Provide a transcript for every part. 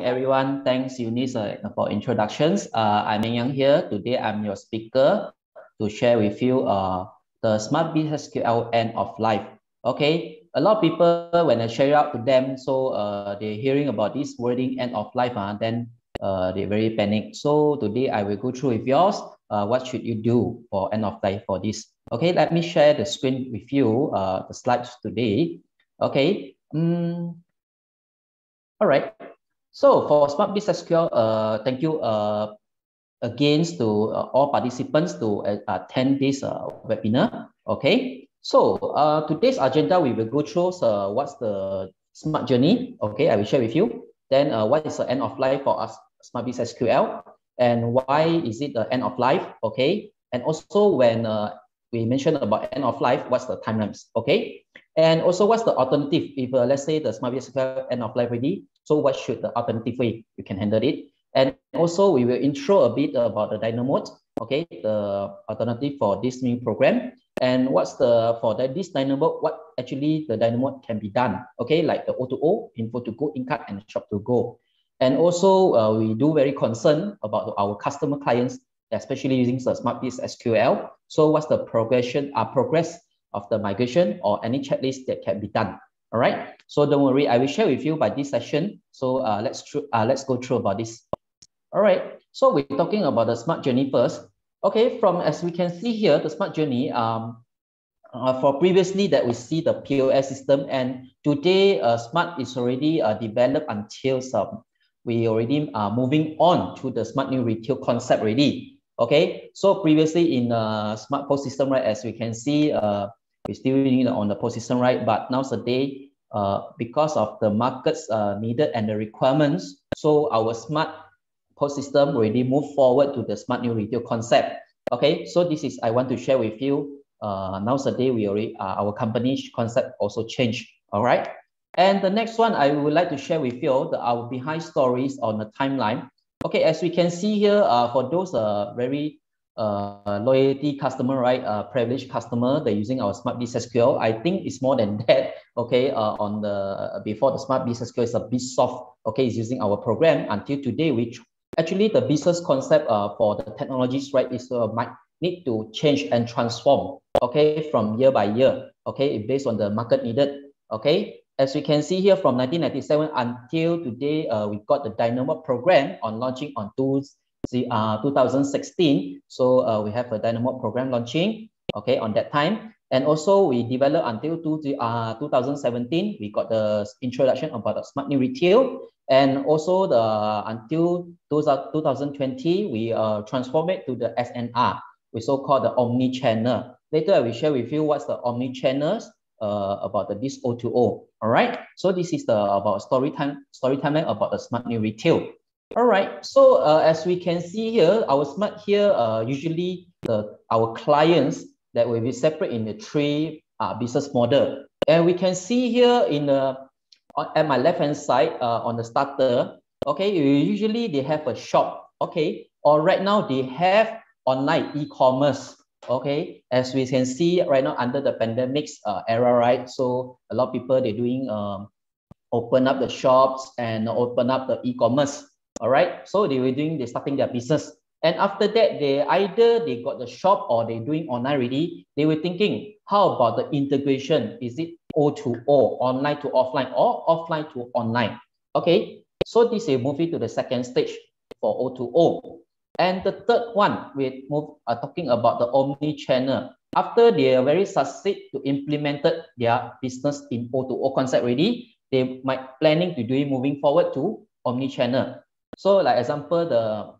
everyone. Thanks, Eunice, uh, for introductions. Uh, I'm Meng Yang here. Today, I'm your speaker to share with you uh, the Smart Business SQL end of life. Okay, a lot of people, when I share it out to them, so uh, they're hearing about this wording end of life, uh, then uh, they're very panicked. So today, I will go through with yours. Uh, what should you do for end of life for this? Okay, let me share the screen with you, uh, the slides today. Okay, um, all right. So for Smart Business SQL, uh, thank you uh, again to uh, all participants to uh, attend this uh, webinar. Okay, so uh, today's agenda, we will go through what's the Smart Journey. Okay, I will share with you. Then what is the end of life for us, Smart Business SQL? And why is it the end of life? Okay, and also when we mentioned about end of life, what's the timelines? Okay, and also what's the alternative if let's say the Smart Business SQL end of life already so what should the alternative way you can handle it? And also we will intro a bit about the Dynamo, okay, the alternative for this new program. And what's the, for the, this Dynamo, what actually the Dynamo can be done, okay, like the O2O, info to go, in card, and shop to go. And also uh, we do very concerned about our customer clients, especially using the Smart Biz SQL. So what's the progression, uh, progress of the migration or any checklist that can be done all right. So don't worry, I will share with you by this session. So uh, let's uh, let's go through about this. All right. So we're talking about the smart journey first. Okay. From as we can see here, the smart journey. Um, uh, for previously that we see the POS system, and today uh, smart is already uh, developed until some. We already are uh, moving on to the smart new retail concept already. Okay. So previously in uh, smart POS system, right, as we can see, uh, we're still on the position right but nowadays uh, because of the markets uh, needed and the requirements so our smart POS system already move forward to the smart new retail concept okay so this is i want to share with you uh, nowadays we already uh, our company concept also changed all right and the next one i would like to share with you the our behind stories on the timeline okay as we can see here uh, for those uh, very uh, loyalty customer, right? Uh, privileged customer, they're using our Smart SQL. I think it's more than that. Okay, uh, on the uh, before the Smart Business SQL is a bit soft. Okay, is using our program until today, which actually the business concept uh, for the technologies, right, is uh, might need to change and transform. Okay, from year by year. Okay, based on the market needed. Okay, as we can see here from 1997 until today, uh, we got the Dynamo program on launching on tools uh, 2016. So uh, we have a Dynamo program launching, okay, on that time. And also we developed until two, uh, 2017, we got the introduction about the smart new retail. And also the until 2020, we uh, transform it to the SNR, we so-called the omni-channel. Later I will share with you what's the omni-channels uh, about the this O2O. All right. So this is the about story time story timeline about the smart new retail. All right. So uh, as we can see here, our smart here, uh, usually the our clients that will be separate in the three uh, business model. And we can see here in the at my left hand side uh, on the starter, okay, usually they have a shop, okay, or right now they have online e-commerce, okay, as we can see right now under the pandemics uh, era, right? So a lot of people they're doing um, open up the shops and open up the e-commerce all right. So they were doing, they starting their business. And after that, they either they got the shop or they doing online already. They were thinking, how about the integration? Is it O to O, online to offline, or offline to online? Okay. So this is moving to the second stage for O to O. And the third one, we move are talking about the omni-channel. After they are very succeed to implemented their business in O to O concept already, they might planning to do it moving forward to omni-channel. So like example, the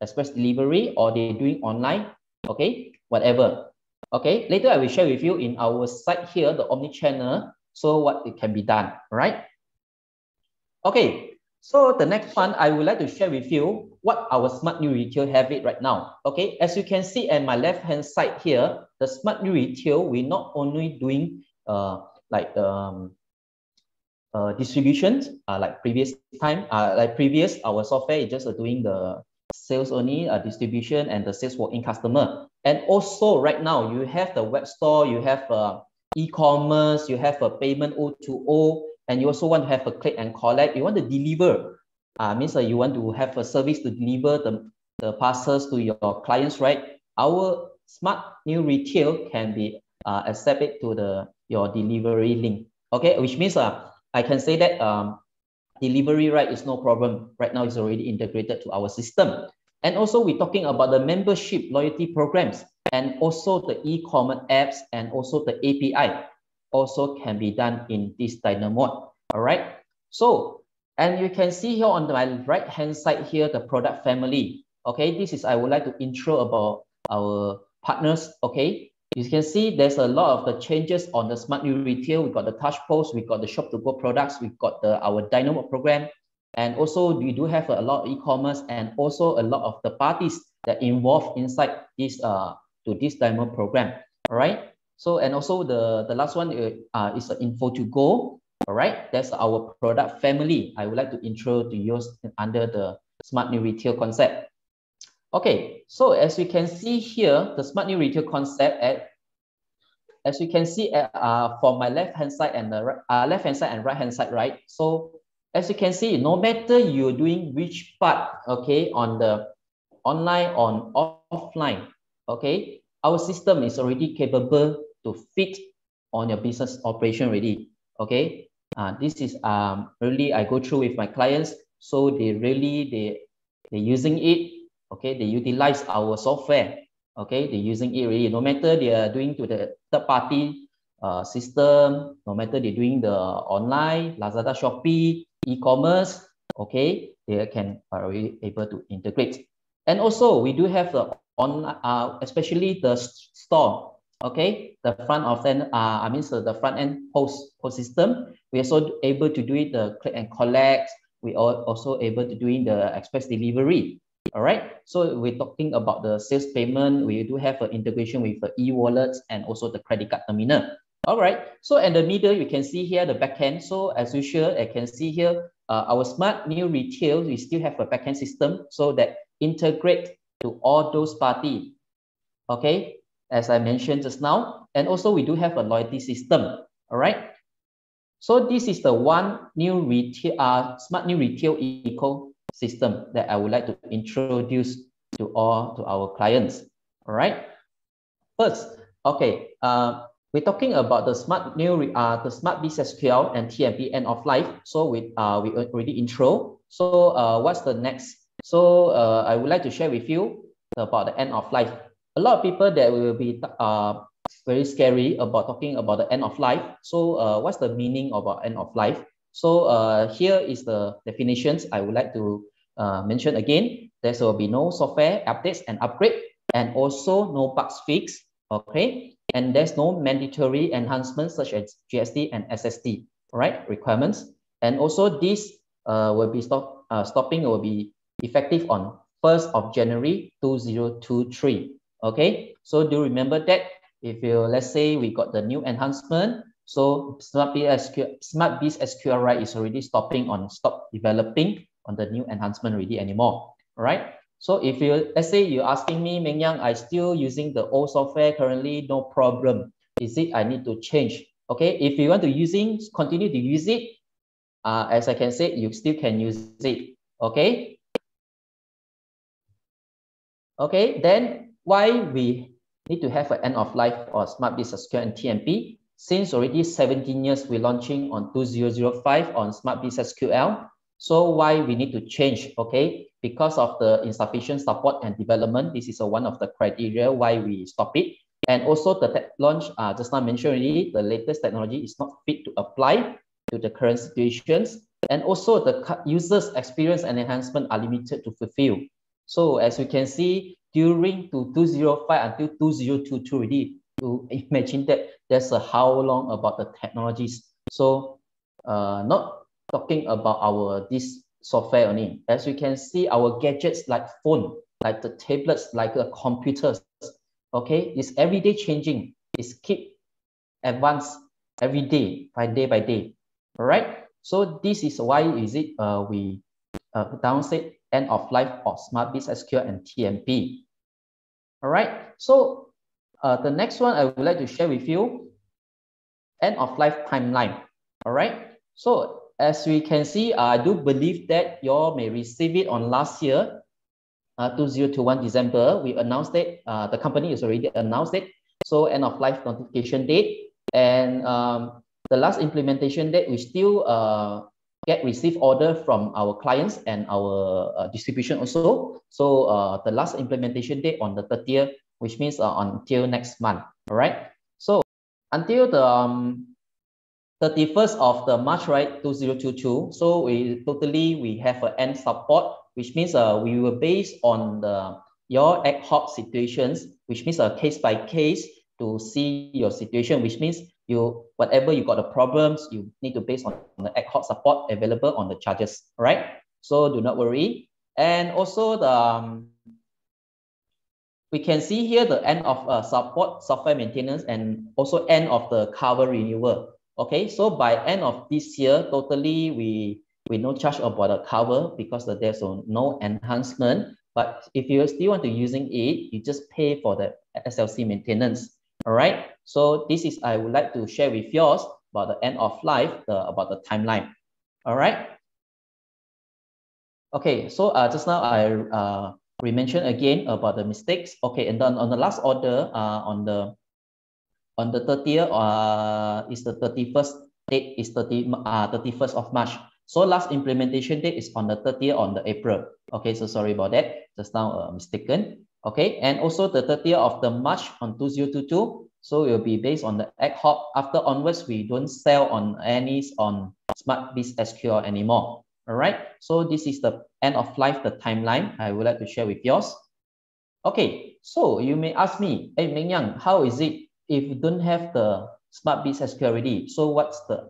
express delivery or they're doing online, okay, whatever. Okay, later I will share with you in our site here, the omni-channel, so what it can be done, right? Okay, so the next one, I would like to share with you what our smart new retail have it right now. Okay, as you can see at my left-hand side here, the smart new retail, we're not only doing uh, like um, uh, distributions uh, like previous time uh, like previous our software is just uh, doing the sales only uh, distribution and the sales for in customer and also right now you have the web store you have uh, e-commerce you have a payment O2O and you also want to have a click and collect you want to deliver uh, means uh, you want to have a service to deliver the, the parcels to your clients, right? Our smart new retail can be uh, accepted to the your delivery link. Okay, which means uh, I can say that um, delivery right is no problem. Right now it's already integrated to our system. And also we're talking about the membership loyalty programs and also the e-commerce apps and also the API also can be done in this Dynamo. All right. So, and you can see here on my right hand side here, the product family. Okay, this is I would like to intro about our partners. Okay, you can see there's a lot of the changes on the smart new retail. We've got the touch post, we've got the shop to go products, we've got the our dynamo program, and also we do have a lot of e-commerce and also a lot of the parties that involved inside this uh to this dynamo program. All right. So and also the the last one uh, is the info to go. All right, that's our product family. I would like to intro to use under the smart new retail concept. Okay, so as we can see here, the smart new retail concept at as you can see at, uh, for my left hand side and the uh, left hand side and right hand side, right? So as you can see, no matter you're doing which part, okay, on the online on offline, okay, our system is already capable to fit on your business operation already, okay? Uh, this is um, really I go through with my clients, so they really they they're using it okay they utilize our software. Okay they're using it really no matter they are doing to the third party uh, system no matter they're doing the online lazada shopee e-commerce okay they can are able to integrate. And also we do have the on uh, especially the store okay? The front of then uh, i mean so the front end POS POS system we are also able to do it the click and collect. We are also able to doing the express delivery all right. So we're talking about the sales payment. We do have an integration with the e-wallets and also the credit card terminal. All right. So in the middle, you can see here the backend. So as usual, I can see here uh, our smart new retail. We still have a backend system so that integrate to all those parties. Okay. As I mentioned just now, and also we do have a loyalty system. All right. So this is the one new retail, uh, smart new retail eco system that I would like to introduce to all to our clients. All right. First, okay, uh, we're talking about the smart new uh, the smart BizSQL and TNP end of life. So we uh we already intro. So uh, what's the next? So uh, I would like to share with you about the end of life. A lot of people that will be uh very scary about talking about the end of life. So uh, what's the meaning about end of life? So uh, here is the definitions I would like to uh, mention again. There will be no software updates and upgrade and also no bugs fix. Okay. And there's no mandatory enhancements such as GST and SST, right? Requirements. And also this uh, will be stop, uh, stopping will be effective on 1st of January 2023. Okay. So do remember that if you, let's say we got the new enhancement, so Smart SQL, Smart is already stopping on stop developing on the new enhancement already anymore. Right. So if you let's say you're asking me, Meng Yang, I still using the old software currently, no problem. Is it I need to change? Okay. If you want to using continue to use it, uh, as I can say, you still can use it. Okay. Okay. Then why we need to have an end of life or Smart Biz SQL and TNP? Since already 17 years, we're launching on 2005 on Smart Business SQL. So why we need to change, okay? Because of the insufficient support and development, this is a, one of the criteria why we stop it. And also the tech launch, uh, just now mentioned already, the latest technology is not fit to apply to the current situations. And also the user's experience and enhancement are limited to fulfill. So as you can see, during to 205 until 2022 already, to imagine that there's a how long about the technologies. So uh, not talking about our this software only. As you can see, our gadgets like phone, like the tablets, like the computers, okay, is every day changing. It's keep advanced every day, by day by day. All right. So this is why is it uh, we uh, downstate end of life of Smart Biz SQL and TNP. All right. So uh, the next one I would like to share with you, end of life timeline. All right. So as we can see, I do believe that you all may receive it on last year, uh, 2021 December. We announced it, uh, the company has already announced it. So end of life notification date. And um, the last implementation date, we still uh, get receive order from our clients and our uh, distribution also. So uh, the last implementation date on the 30th, which means uh, until next month. All right. So until the um, 31st of the March, right, 2022. So we totally, we have an end support, which means uh, we will base on the your ad hoc situations, which means a uh, case by case to see your situation, which means you whatever you got the problems, you need to base on the ad hoc support available on the charges, right? So do not worry. And also the um, we can see here the end of uh, support software maintenance and also end of the cover renewal. Okay, so by end of this year, totally we we no charge about the cover because there's no enhancement. But if you still want to using it, you just pay for the SLC maintenance. All right. So this is I would like to share with yours about the end of life, the, about the timeline. All right. Okay. So uh, just now I uh, we mentioned again about the mistakes. Okay, and then on the last order, uh, on the on the 30th, uh, is the 31st date is 30 uh 31st of March. So last implementation date is on the 30th on the April. Okay, so sorry about that. Just now uh, mistaken. Okay, and also the 30th of the March on 2022. So it will be based on the ad hoc. After onwards, we don't sell on any on SmartBiz SQL anymore. All right. So this is the end of life, the timeline I would like to share with yours. Okay. So you may ask me, hey, Meng Yang, how is it if you don't have the SmartBiz SQL already? So what's the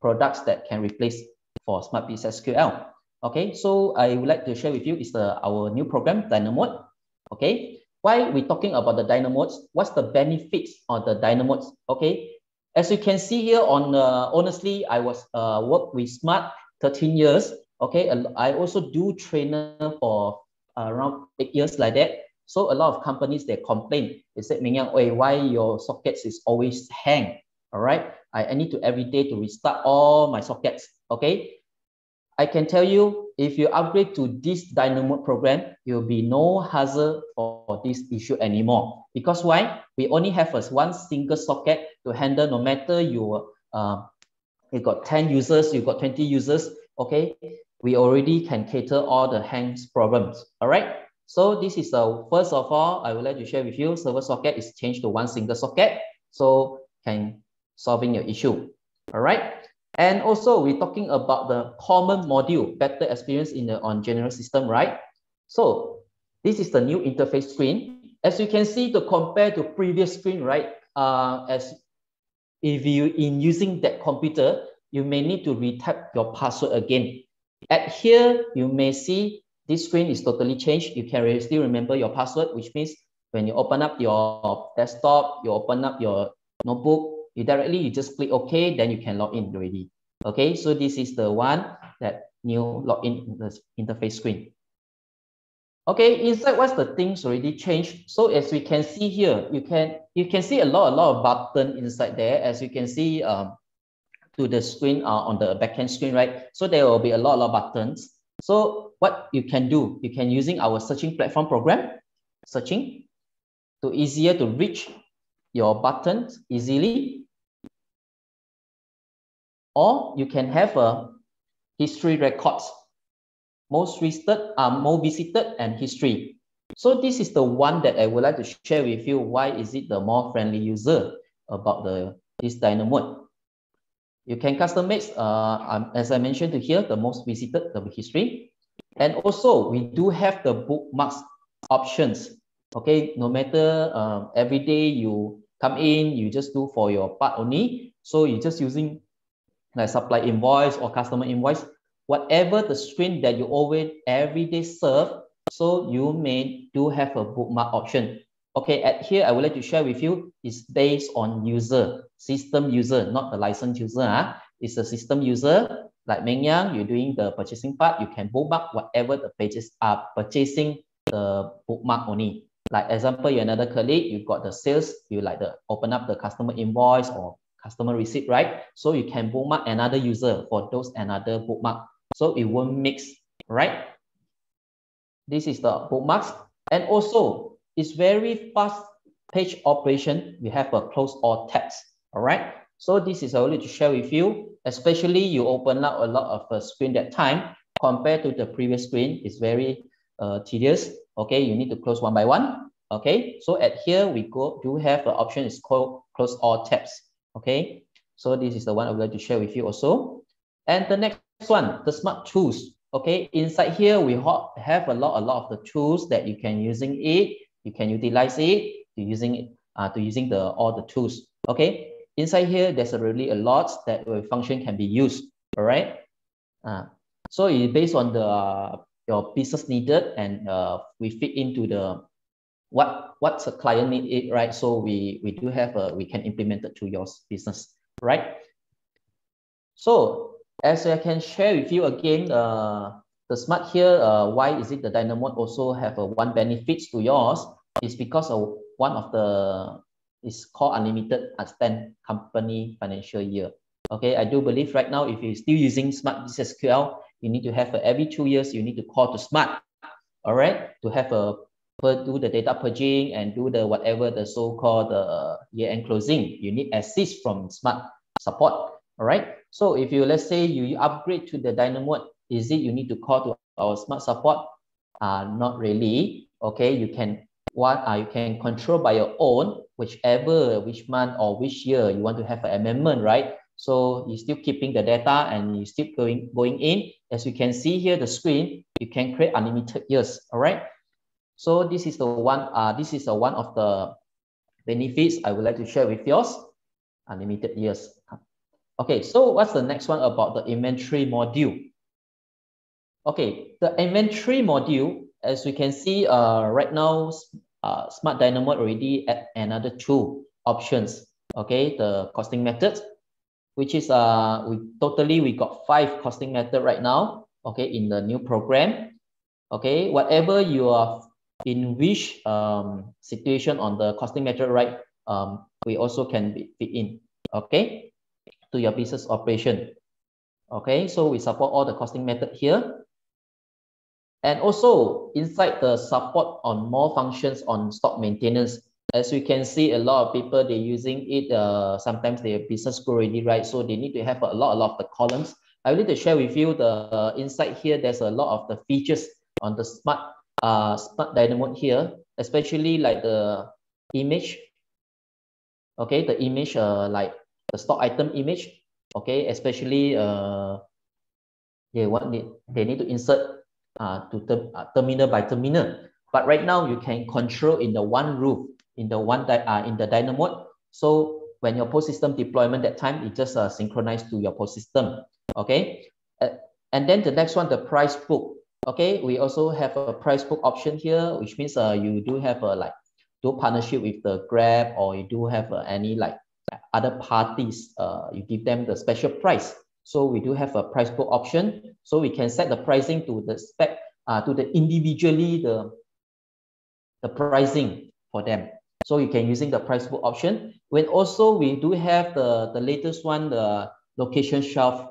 products that can replace for SmartBiz SQL? Okay. So I would like to share with you is the our new program, Dynamod. Okay. Why we talking about the Dynamods? What's the benefits of the Dynamods? Okay. As you can see here on, uh, honestly, I was uh, work with Smart 13 years. Okay. I also do trainer for around eight years like that. So a lot of companies, they complain. They said, Meng Yang, why your sockets is always hang? All right. I, I need to every day to restart all my sockets. Okay. I can tell you, if you upgrade to this Dynamo program, will be no hazard for this issue anymore. Because why? We only have a one single socket to handle no matter your uh, you got 10 users, you got 20 users, okay? We already can cater all the hangs problems, all right? So this is the first of all, I would like to share with you, server socket is changed to one single socket, so can solving your issue, all right? And also we're talking about the common module, better experience in the on general system, right? So this is the new interface screen. As you can see, to compare to previous screen, right? Uh, as if you in using that computer, you may need to retype your password again. At here, you may see this screen is totally changed. You can still remember your password, which means when you open up your desktop, you open up your notebook, you directly you just click OK, then you can log in already. Okay, so this is the one that new login interface screen. Okay, inside what's the things already changed. So as we can see here, you can you can see a lot a lot of button inside there. As you can see um, to the screen uh, on the backend screen, right? So there will be a lot, a lot of buttons. So what you can do, you can using our searching platform program, searching to easier to reach your buttons easily or you can have a history records, most visited, uh, most visited and history. So this is the one that I would like to share with you. Why is it the more friendly user about the this Dynamo? You can customize, uh, um, as I mentioned to here, the most visited, the history. And also we do have the bookmarks options. Okay, no matter uh, every day you come in, you just do for your part only. So you're just using like supply invoice or customer invoice, whatever the screen that you always every day serve, so you may do have a bookmark option. Okay, at here I would like to share with you is based on user, system user, not the licensed user. Huh? It's a system user. Like Meng Yang, you're doing the purchasing part, you can bookmark whatever the pages are purchasing the bookmark only. Like example, you're another colleague, you got the sales, you like the open up the customer invoice or customer receipt, right? So you can bookmark another user for those another bookmark. So it won't mix, right? This is the bookmarks. And also, it's very fast page operation. We have a close all tabs, all right? So this is only to share with you, especially you open up a lot of a screen that time compared to the previous screen. It's very uh, tedious. Okay, you need to close one by one. Okay, so at here we go do have an option is called close all tabs. Okay, so this is the one I'm going to share with you also. And the next one, the smart tools. Okay, inside here we have a lot, a lot of the tools that you can using it. You can utilize it to using it, uh, to using the all the tools. Okay, inside here there's a really a lot that function can be used. All right. Uh, so it based on the uh, your business needed and uh, we fit into the what what the client need it right so we we do have a we can implement it to your business right so as i can share with you again uh the smart here uh why is it the dynamo also have a one benefits to yours is because of one of the is called unlimited extend company financial year okay i do believe right now if you're still using smart sql you need to have a, every two years, you need to call to smart, all right, to have a do the data purging and do the whatever the so-called uh, year-end closing. You need assist from smart support, all right. So if you let's say you, upgrade to the Dynamo, is it you need to call to our smart support? Uh, not really. Okay, you can what uh, you can control by your own, whichever which month or which year you want to have an amendment, right? So you're still keeping the data and you're still going, going in. As you can see here, the screen, you can create unlimited years, all right? So this is the one, uh, this is a one of the benefits I would like to share with yours, unlimited years. Okay, so what's the next one about the inventory module? Okay, the inventory module, as we can see uh, right now, uh, Smart Dynamo already add another two options. Okay, the costing methods which is uh we totally we got five costing method right now okay in the new program okay whatever you are in which um situation on the costing method right um we also can fit in okay to your business operation okay so we support all the costing method here and also inside the support on more functions on stock maintenance as you can see, a lot of people, they're using it. Uh, sometimes their business grow already, right? So they need to have a lot, a lot of the columns. I need to share with you the uh, inside here. There's a lot of the features on the smart uh, smart dynamo here, especially like the image. Okay, the image uh, like the stock item image. Okay, especially uh, they want they, they need to insert uh, to ter uh, terminal by terminal. But right now you can control in the one roof in the one that uh, in the Dynamo. So when your POS system deployment that time, it just uh, synchronized to your POS system. Okay. Uh, and then the next one, the price book. Okay. We also have a price book option here, which means uh, you do have a like do partnership with the Grab or you do have uh, any like other parties, uh, you give them the special price. So we do have a price book option. So we can set the pricing to the spec, uh, to the individually the, the pricing for them. So you can using the price book option. When also we do have the, the latest one, the location shelf,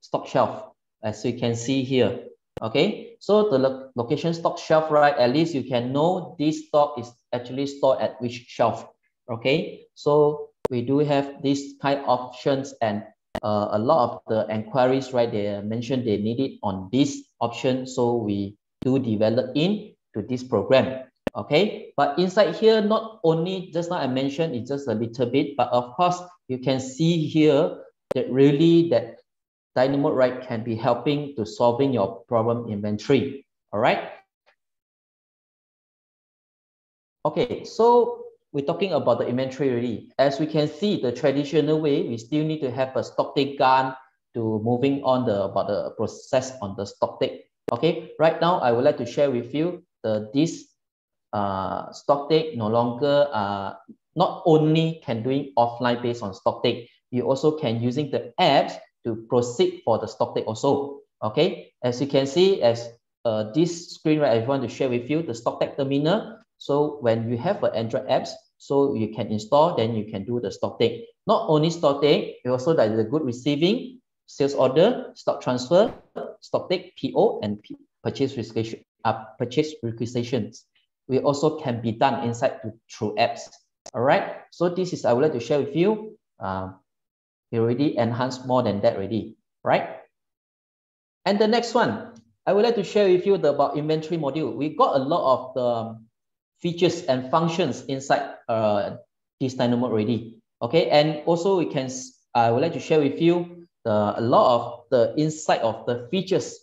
stock shelf, as you can see here. Okay, so the lo location stock shelf, right? At least you can know this stock is actually stored at which shelf. Okay, so we do have these kind of options and uh, a lot of the inquiries, right? They mentioned they need it on this option. So we do develop in to this program okay but inside here not only just now i mentioned it's just a little bit but of course you can see here that really that dynamo right can be helping to solving your problem inventory all right okay so we're talking about the inventory already as we can see the traditional way we still need to have a stock take gun to moving on the about the process on the stock take okay right now i would like to share with you the this uh, stock take no longer uh, not only can doing offline based on stock take, you also can using the apps to proceed for the stock take also. Okay, as you can see, as uh, this screen right, I want to share with you the stock take terminal. So when you have an Android apps, So you can install, then you can do the stock take. Not only stock take, you also that a good receiving, sales order, stock transfer, stock take, PO, and purchase requisition, uh, purchase requisitions. We also can be done inside to, through apps. All right. So this is I would like to share with you. Uh, we already enhanced more than that already, right? And the next one, I would like to share with you the about inventory module. We got a lot of the features and functions inside uh, this Dynamo already. Okay, and also we can, I would like to share with you the, a lot of the insight of the features.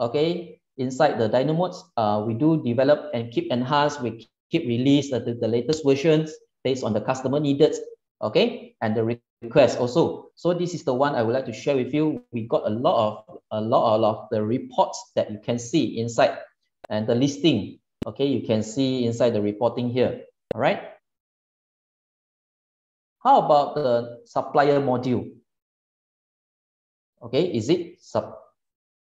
Okay, inside the Dynamo, uh, we do develop and keep enhance, we keep release the, the latest versions based on the customer needed. Okay, and the request also. So this is the one I would like to share with you. We got a lot of a lot, of the reports that you can see inside and the listing. Okay, you can see inside the reporting here. All right. How about the supplier module? Okay, is it sub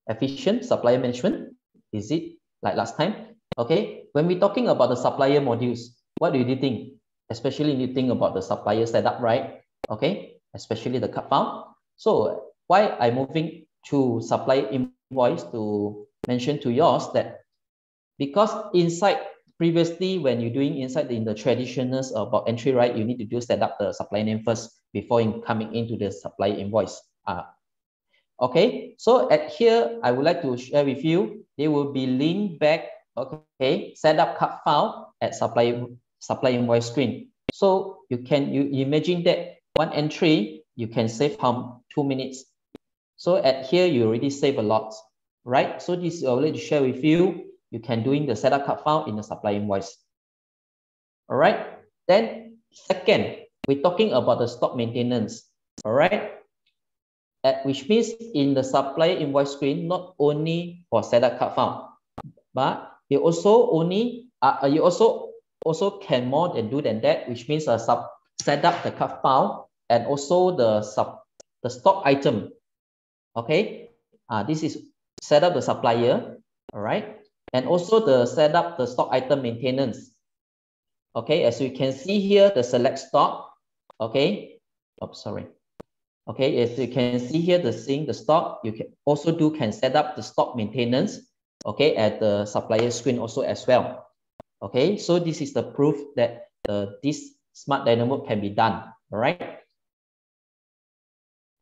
efficient supplier management? Is it like last time? Okay, when we're talking about the supplier modules, what do you think? Especially you think about the supplier setup, right? Okay, especially the cut file. So why I'm moving to supply invoice to mention to yours that because inside previously when you're doing inside in the traditionals about entry right you need to do set up the supply name first before in coming into the supply invoice uh, okay so at here i would like to share with you they will be linked back okay set up cut file at supply supply invoice screen so you can you imagine that one entry you can save how two minutes so at here, you already save a lot, right? So this I would like to share with you. You can doing the setup cut file in the supply invoice. All right. Then second, we're talking about the stock maintenance. All right. At, which means in the supply invoice screen, not only for setup cut file, but you also only uh, you also also can more than do than that, which means uh, sub set up the cut file and also the sub the stock item Okay, uh, this is set up the supplier, all right, and also the set up the stock item maintenance. Okay, as you can see here, the select stock. Okay, oh sorry. Okay, as you can see here, the seeing the stock, you can also do can set up the stock maintenance. Okay, at the supplier screen also as well. Okay, so this is the proof that the this smart dynamo can be done. All right.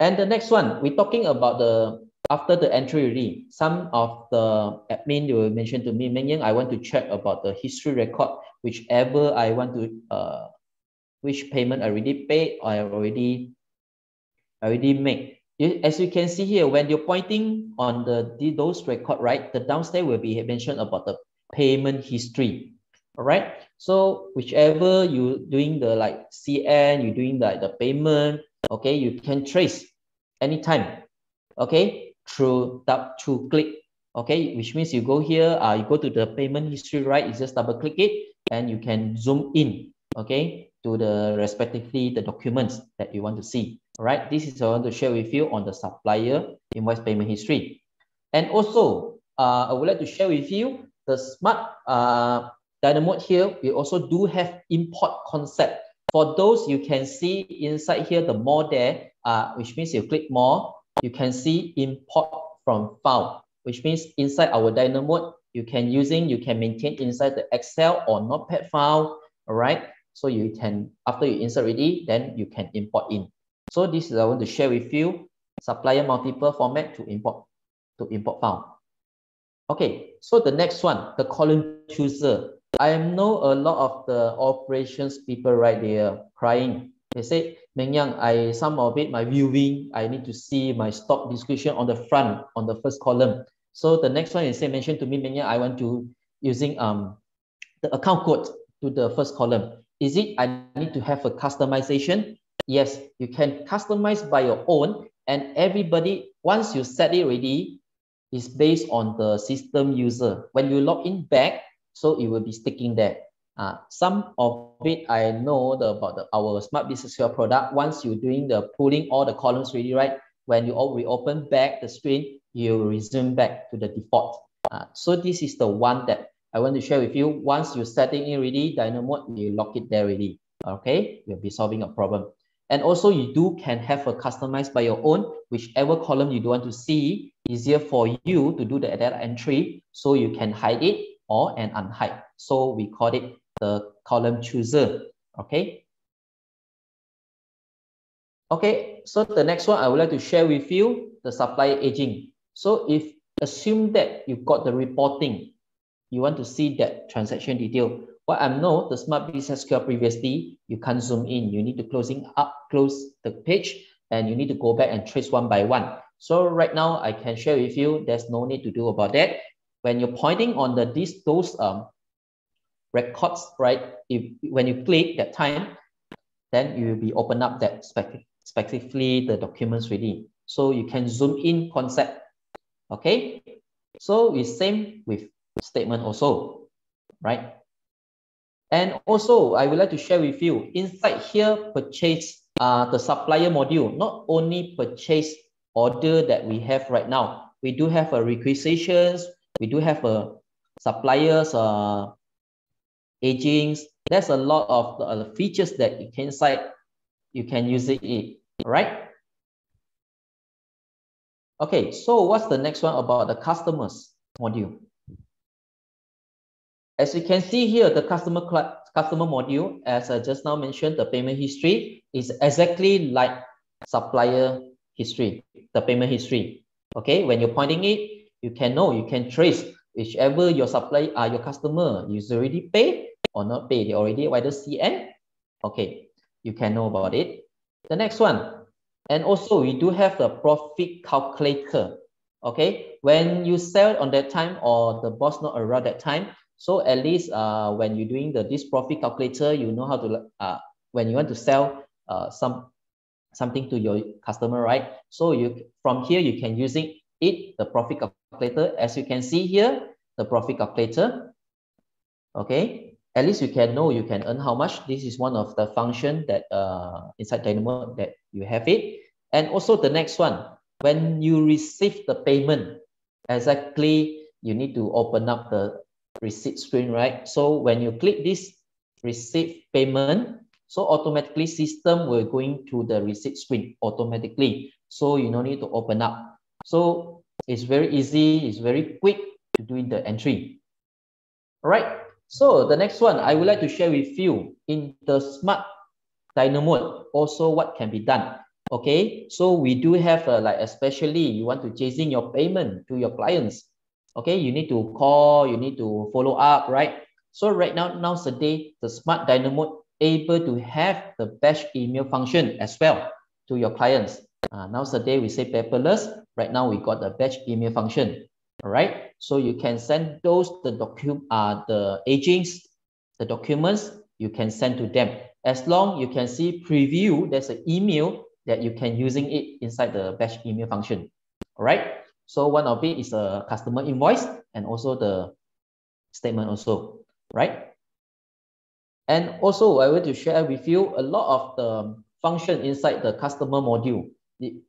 And the next one, we're talking about the after the entry already. Some of the admin will mention to me, Meng Yang, I want to check about the history record, whichever I want to, uh, which payment I already paid or I already, already made. As you can see here, when you're pointing on the, the those record, right, the downstairs will be mentioned about the payment history. All right. So whichever you doing the like CN, you're doing like the payment, okay, you can trace anytime, okay, through that through click, okay, which means you go here, uh, you go to the payment history, right? You just double click it and you can zoom in, okay, to the respectively the documents that you want to see. All right, this is I want to share with you on the supplier invoice payment history. And also, uh, I would like to share with you the smart uh, Dynamo here. We also do have import concept. For those you can see inside here, the more there, uh, which means you click more, you can see import from file, which means inside our Dynamo, you can using, you can maintain inside the Excel or Notepad file, all right? So you can, after you insert already, then you can import in. So this is I want to share with you, supplier multiple format to import, to import file. Okay, so the next one, the column chooser. I know a lot of the operations people right there crying. They say, Meng Yang, I some of it, my viewing, I need to see my stock description on the front, on the first column. So the next one is say mentioned to me, Meng Yang, I want to using um the account code to the first column. Is it I need to have a customization? Yes, you can customize by your own and everybody, once you set it ready, is based on the system user. When you log in back, so it will be sticking there. Uh, some of it I know the, about the, our Smart Business SQL product. Once you're doing the pulling all the columns really right, when you all reopen back the screen, you resume back to the default. Uh, so this is the one that I want to share with you. Once you setting in ready Dynamo, you lock it there ready. Okay, you'll be solving a problem. And also you do can have a customized by your own, whichever column you do want to see, easier for you to do the data entry. So you can hide it or and unhide. So we call it the column chooser. Okay. Okay, so the next one I would like to share with you the supplier aging. So if assume that you've got the reporting, you want to see that transaction detail. What I know, the Smart Business SQL previously, you can't zoom in. You need to closing up, close the page, and you need to go back and trace one by one. So right now, I can share with you, there's no need to do about that. When you're pointing on the these those um records, right? If when you click that time, then you will be open up that spec specifically the documents ready. So you can zoom in concept. Okay. So it's same with statement also, right? And also, I would like to share with you inside here, purchase uh, the supplier module, not only purchase order that we have right now. We do have a requisitions, we do have a suppliers uh, agings. There's a lot of uh, features that you can cite. you can use it, right? Okay, so what's the next one about the customers module? As you can see here, the customer customer module, as I just now mentioned, the payment history is exactly like supplier history, the payment history. Okay, when you're pointing it, you can know, you can trace whichever your supplier, uh, your customer is already pay or not pay, they already either CN. Okay, you can know about it. The next one, and also we do have the profit calculator. Okay, when you sell on that time or the boss not around that time, so at least uh, when you're doing the this profit calculator, you know how to uh, when you want to sell uh, some something to your customer, right? So you from here you can using it the profit calculator as you can see here the profit calculator. Okay, at least you can know you can earn how much. This is one of the function that uh, inside Dynamo that you have it. And also the next one, when you receive the payment, exactly you need to open up the receipt screen, right? So when you click this receipt payment, so automatically system will going to the receipt screen automatically. So you don't need to open up. So it's very easy, it's very quick to doing the entry. All right. So the next one I would like to share with you in the smart dynamo also what can be done. Okay, so we do have a, like especially you want to chasing your payment to your clients okay? You need to call you need to follow up right? So right now now nowadays the smart dynamo able to have the batch email function as well to your clients. Uh, nowadays we say paperless. Right now we got the batch email function all right so you can send those the document uh, the agents the documents you can send to them. As long you can see preview there's an email that you can using it inside the batch email function. All right so one of it is a customer invoice and also the statement also, right? And also I want to share with you a lot of the function inside the customer module.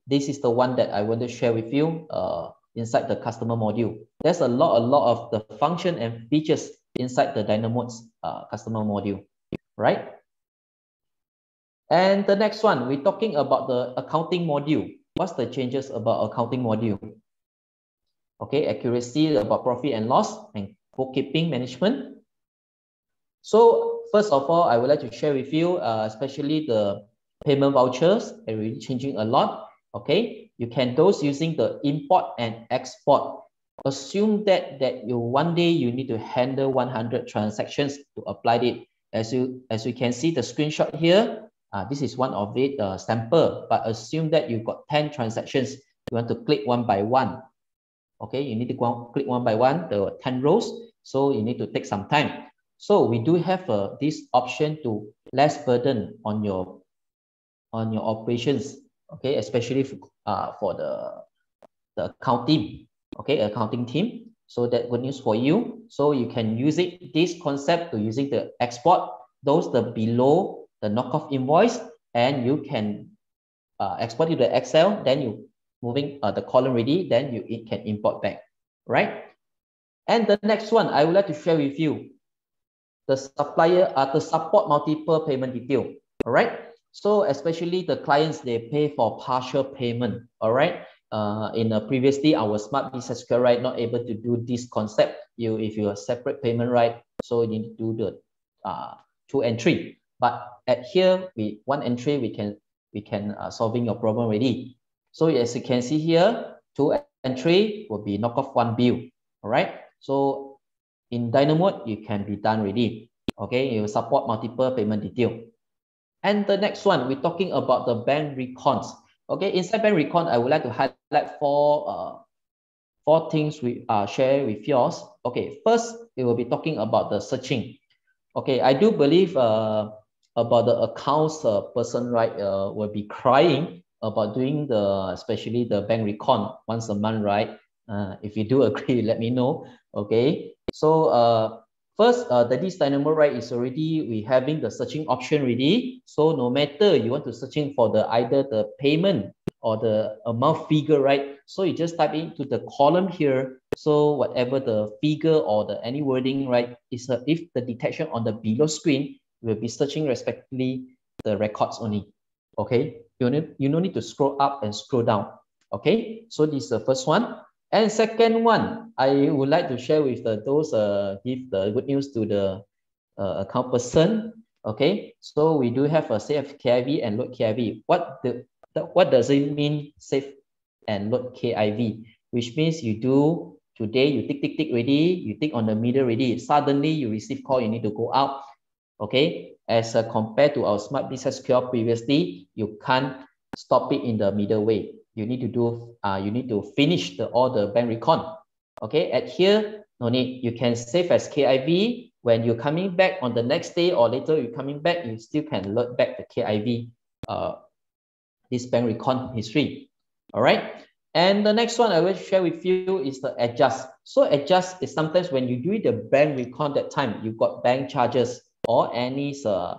This is the one that I want to share with you uh, inside the customer module. There's a lot, a lot of the function and features inside the Dynamo's uh, customer module, right? And the next one, we're talking about the accounting module. What's the changes about accounting module? okay, accuracy about profit and loss and bookkeeping management. So first of all, I would like to share with you, uh, especially the payment vouchers, are really changing a lot. Okay, you can those using the import and export. Assume that that you one day you need to handle 100 transactions to apply it. As you as you can see the screenshot here, uh, this is one of it uh, sample. But assume that you've got 10 transactions. You want to click one by one. Okay, you need to go click one by one, the 10 rows. So you need to take some time. So we do have uh, this option to less burden on your on your operations. Okay, especially for, uh, for the the accounting. Okay, accounting team. So that good news for you. So you can use it this concept to using the export those the below the knockoff invoice, and you can uh, export it to Excel. Then you moving uh, the column ready, then you it can import back, right? And the next one I would like to share with you. the supplier uh, the support multiple payment detail. All right. So especially the clients, they pay for partial payment. All right. Uh, in a previously our smart business SQL right not able to do this concept. You if you are separate payment right, so you need to do the uh, two entry. But at here we one entry we can we can uh, solving your problem already. So as you can see here, two entry will be knock off one bill. All right. So in Dynamo, you can be done already. Okay, you support multiple payment detail. And the next one, we're talking about the bank recons. Okay, inside bank recon, I would like to highlight four uh, four things we uh, share with yours. Okay, first, we will be talking about the searching. Okay, I do believe uh, about the accounts uh, person, right, uh, will be crying about doing the, especially the bank recon once a month, right? Uh, if you do agree, let me know. Okay, so uh, first, uh, the this Dynamod right is already we having the searching option ready. So no matter you want to searching for the either the payment or the amount figure, right? So you just type into the column here. So whatever the figure or the any wording, right, is uh, if the detection on the below screen will be searching respectively the records only. Okay, you need you no need to scroll up and scroll down. Okay, so this is the first one. And second one, I would like to share with the, those uh, give the good news to the uh, account person. Okay, so we do have a safe KIV and load KIV. What the, the what does it mean safe and load KIV? Which means you do today you tick tick tick ready, you tick on the middle ready. Suddenly you receive call, you need to go out. Okay, as uh, compared to our smart business SQL previously, you can't stop it in the middle way you need to do, uh, you need to finish the all the bank recon. Okay, at here, no need. You can save as KIV. When you're coming back on the next day or later you're coming back, you still can load back the KIV, uh, this bank recon history. All right. And the next one I will share with you is the adjust. So adjust is sometimes when you do the bank recon that time, you got bank charges or any uh,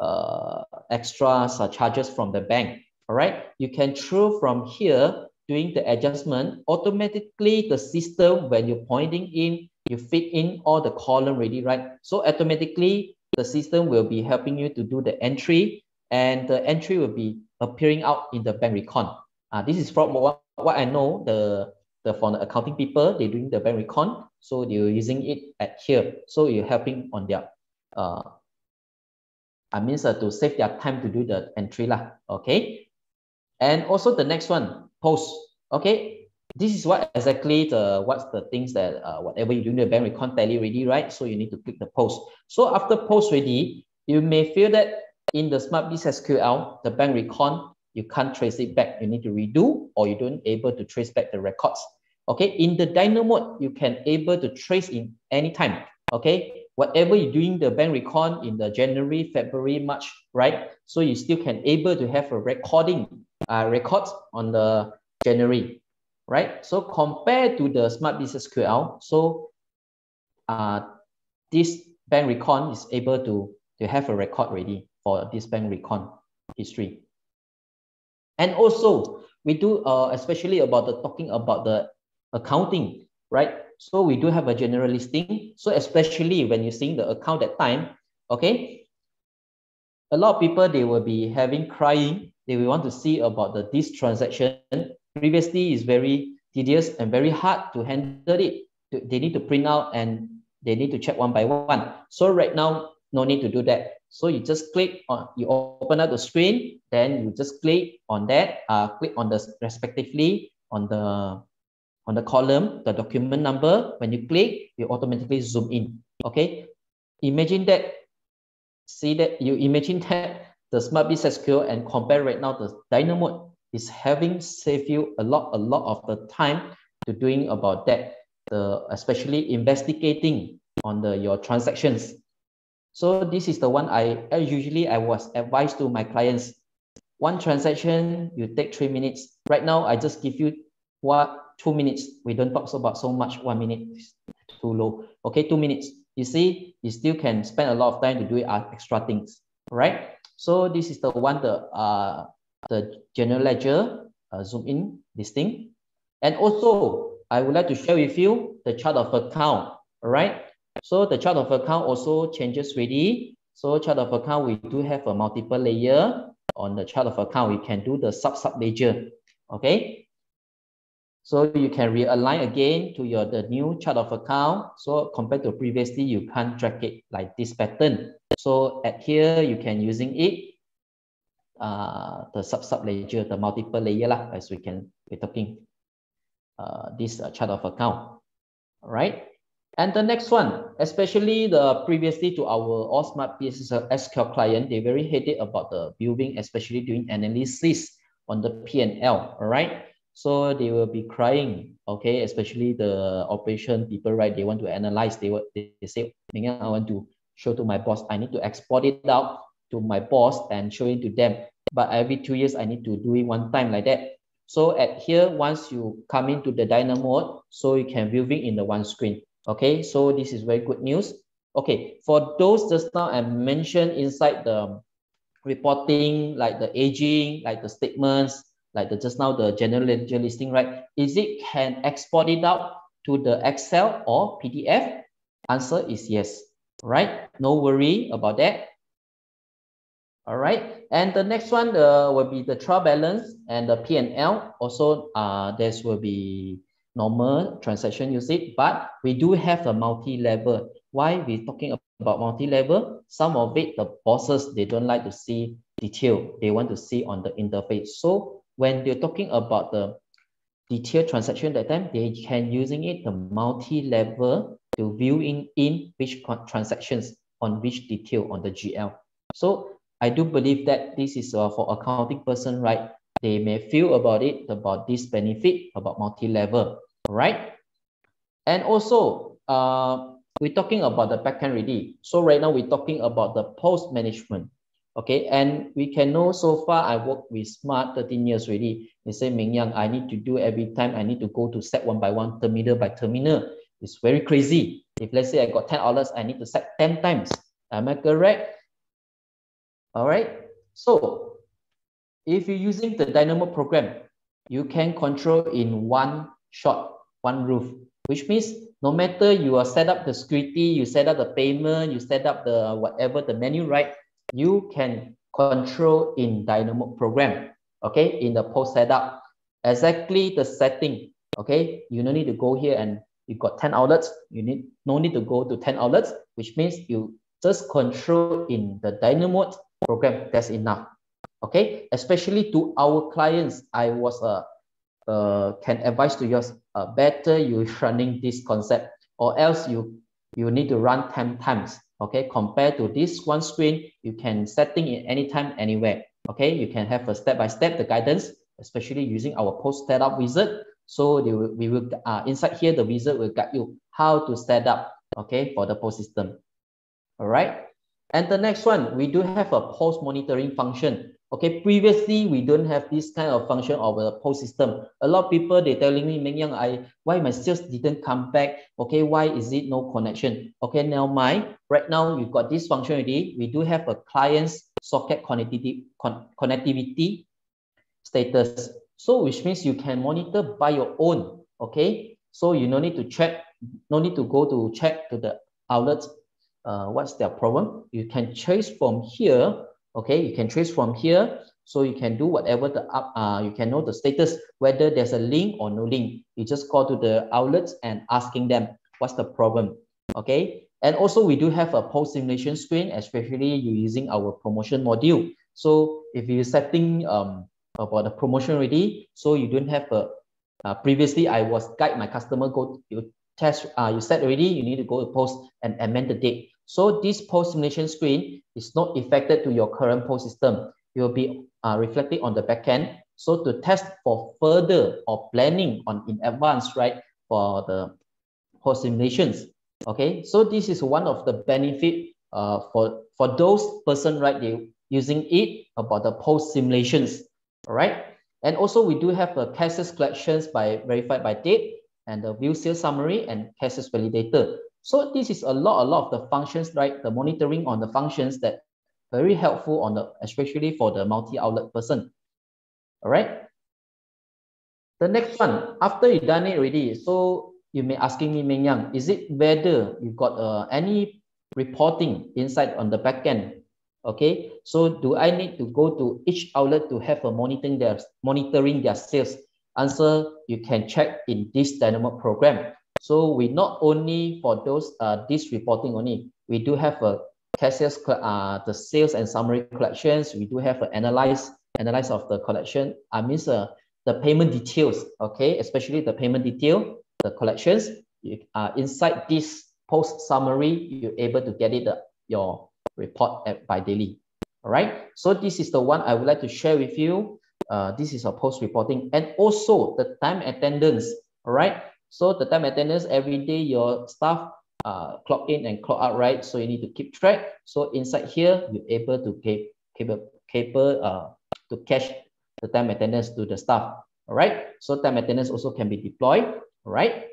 uh, extra uh, charges from the bank all right? You can throw from here doing the adjustment, automatically the system, when you're pointing in, you fit in all the column ready, right? So automatically the system will be helping you to do the entry and the entry will be appearing out in the bank recon. Uh, this is from what, what I know, the, the from the accounting people, they're doing the bank recon. So they're using it at here. So you're helping on their, uh, I mean, uh, to save their time to do the entry lah. Okay. And also the next one, post. Okay, this is what exactly the what's the things that uh, whatever you're doing the bank recon tally ready, right? So you need to click the post. So after post ready, you may feel that in the Smart Biz SQL, the bank recon, you can't trace it back. You need to redo or you don't able to trace back the records. Okay, in the Dynamod, you can able to trace in any time. Okay, whatever you're doing the bank recon in the January, February, March, right? So you still can able to have a recording uh, records on the January, right? So compared to the Smart Business SQL, so uh, this bank recon is able to, to have a record ready for this bank recon history. And also, we do, uh, especially about the talking about the accounting, right? So we do have a general listing. So especially when you're seeing the account at time, okay, a lot of people, they will be having crying they will want to see about the this transaction. Previously is very tedious and very hard to handle it. They need to print out and they need to check one by one. So right now, no need to do that. So you just click on, you open up the screen, then you just click on that, uh, click on the respectively on the on the column, the document number. When you click, you automatically zoom in. Okay. Imagine that, see that you imagine that the Smart Biz SQL and compare right now the Dynamod is having saved you a lot, a lot of the time to doing about that, the especially investigating on the your transactions. So this is the one I, I usually I was advised to my clients. One transaction you take three minutes. Right now I just give you what two minutes. We don't talk about so much. One minute too low. Okay, two minutes. You see, you still can spend a lot of time to do uh, extra things. Right? So this is the one, the, uh, the general ledger, uh, zoom in this thing. And also, I would like to share with you the chart of account, all right? So the chart of account also changes already. So chart of account, we do have a multiple layer. On the chart of account, we can do the sub-sub ledger. Okay. So you can realign again to your the new chart of account. So compared to previously, you can't track it like this pattern. So at here, you can using it, uh, the sub-sub ledger, the multiple layer lah, as we can, we're talking uh, this uh, chart of account. All right. And the next one, especially the previously to our all smart SQL client, they very hated about the viewing, especially doing analysis on the P&L, all right? So they will be crying, okay? Especially the operation people, right? They want to analyze, they, they, they say, I want to show to my boss, I need to export it out to my boss and show it to them. But every two years, I need to do it one time like that. So at here, once you come into the Dynamod, so you can viewing in the one screen. Okay, so this is very good news. Okay, for those just now I mentioned inside the reporting, like the aging, like the statements, like the just now the general ledger listing, right? Is it can export it out to the Excel or PDF? Answer is yes, right? No worry about that. All right, and the next one uh, will be the trial balance and the P&L. Also, uh, this will be normal transaction usage, but we do have a multi-level. Why we talking about multi-level? Some of it, the bosses, they don't like to see detail. They want to see on the interface. So when they're talking about the detailed transaction that time, they can using it the multi-level to viewing in which transactions on which detail on the GL. So I do believe that this is uh, for accounting person, right? they may feel about it, about this benefit, about multi-level, right? And also, uh, we're talking about the backend ready. So right now we're talking about the POS management. Okay, and we can know so far I work with Smart 13 years already. They say, Meng Yang, I need to do every time, I need to go to set one by one, terminal by terminal. It's very crazy. If let's say I got 10 outlets, I need to set 10 times. Am I correct? All right. So if you're using the Dynamod program, you can control in one shot, one roof, which means no matter you are set up the security, you set up the payment, you set up the whatever the menu, right? You can control in Dynamod program, okay? In the POS setup, exactly the setting, okay? You don't need to go here and you got 10 outlets. You need no need to go to 10 outlets, which means you just control in the Dynamod program. That's enough okay especially to our clients i was uh, uh can advise to yours uh, better you running this concept or else you you need to run 10 times okay? Compared to this one screen you can setting it anytime anywhere okay? You can have a step by step the guidance especially using our POS setup wizard. So they will, we will uh, inside here the wizard will guide you how to set up okay for the POS system. All right and the next one we do have a POS monitoring function Okay, previously we don't have this kind of function of a POS system. A lot of people they telling me, Meng Yang, I why my sales didn't come back? Okay, why is it no connection? Okay, now my right now you've got this function already. We do have a client's socket connectivity con connectivity status. So which means you can monitor by your own. Okay, so you no need to check, no need to go to check to the outlets. Uh, what's their problem? You can trace from here Okay, you can trace from here. So you can do whatever the up, uh, you can know the status, whether there's a link or no link. You just call to the outlets and asking them what's the problem. Okay. And also we do have a POS simulation screen, especially you using our promotion module. So if you're setting um, about the promotion already, so you don't have a, uh, previously I was guide my customer go, you test, uh, you set already, you need to go to POS and amend the date. So this POS simulation screen is not affected to your current POS system. It will be uh, reflected on the backend. So to test for further or planning on in advance, right, for the POS simulations. Okay, so this is one of the benefit uh, for, for those person, right, they using it about the POS simulations, all right? And also we do have the cases collections by verified by date and the view sales summary and cases validator. So this is a lot, a lot of the functions, right? The monitoring on the functions that very helpful on the, especially for the multi-outlet person. All right. The next one, after you done it already, so you may asking me, Meng Yang, is it whether you got uh, any reporting inside on the backend? Okay, so do I need to go to each outlet to have a monitoring their monitoring their sales? Answer, you can check in this Dynamod program. So we not only for those uh, this reporting only, we do have a cashiers uh, the sales and summary collections. We do have an analyze analyze of the collection. I mean uh, the payment details. Okay, especially the payment detail the collections. You, uh, inside this POS summary, you're able to get it uh, your report at, by daily. All right. So this is the one I would like to share with you. Uh, this is a POS reporting and also the time attendance. All right. So the time attendance every day, your staff uh, clock in and clock out, right? So you need to keep track. So inside here, you're able to keep, keep, keep uh, to cache the time attendance to the staff. All right. So time attendance also can be deployed right?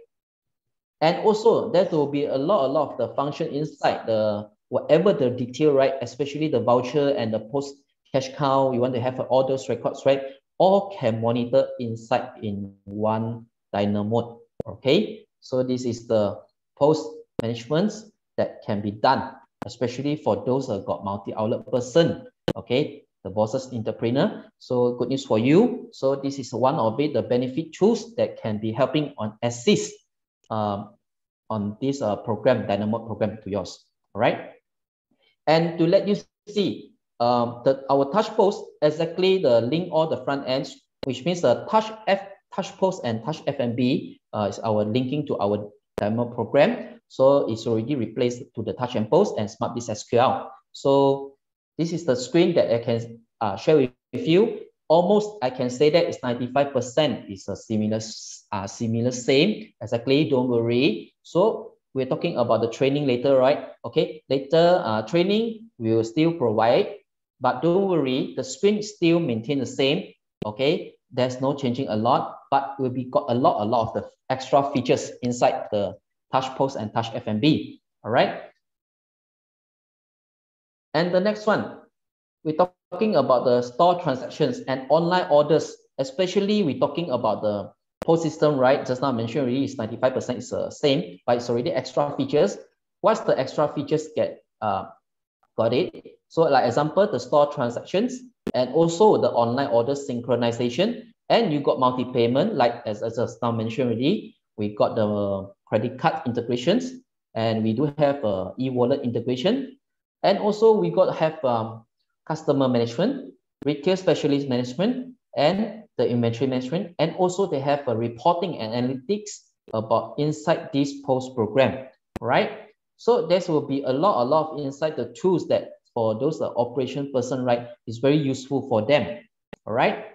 And also there will be a lot, a lot of the function inside the whatever the detail, right? Especially the voucher and the POS cash count, you want to have all those records, right? All can monitor inside in one Dynamod, okay? So this is the POS management that can be done, especially for those that got multi-outlet person, okay? the bosses entrepreneur. So good news for you. So this is one of it, the benefit tools that can be helping on assist um, on this uh, program, Dynamod program to yours. All right. And to let you see um, the, our TouchPOS, exactly the link or the front end, which means the touch F TouchPOS and TouchF&B uh, is our linking to our demo program. So it's already replaced to the touch and post and smart SQL. So this is the screen that I can uh, share with you. Almost, I can say that it's 95% is a similar, uh, similar same. Exactly, don't worry. So we're talking about the training later, right? Okay, later uh, training we will still provide, but don't worry, the screen still maintain the same. Okay, there's no changing a lot, but we'll be got a lot, a lot of the extra features inside the touch post and TouchF&B. All right. And the next one, we're talking about the store transactions and online orders, especially we're talking about the POS system, right? Just now mentioned already is 95% is the same, but it's already extra features. What's the extra features get uh, got it? So like example, the store transactions and also the online order synchronization. And you got multi-payment, like as, as now mentioned already, we got the credit card integrations and we do have a e-wallet integration and also we got have um, customer management, retail specialist management, and the inventory management. And also they have a reporting and analytics about inside this post program, right? So there will be a lot, a lot of inside the tools that for those uh, operation person, right, is very useful for them, all right?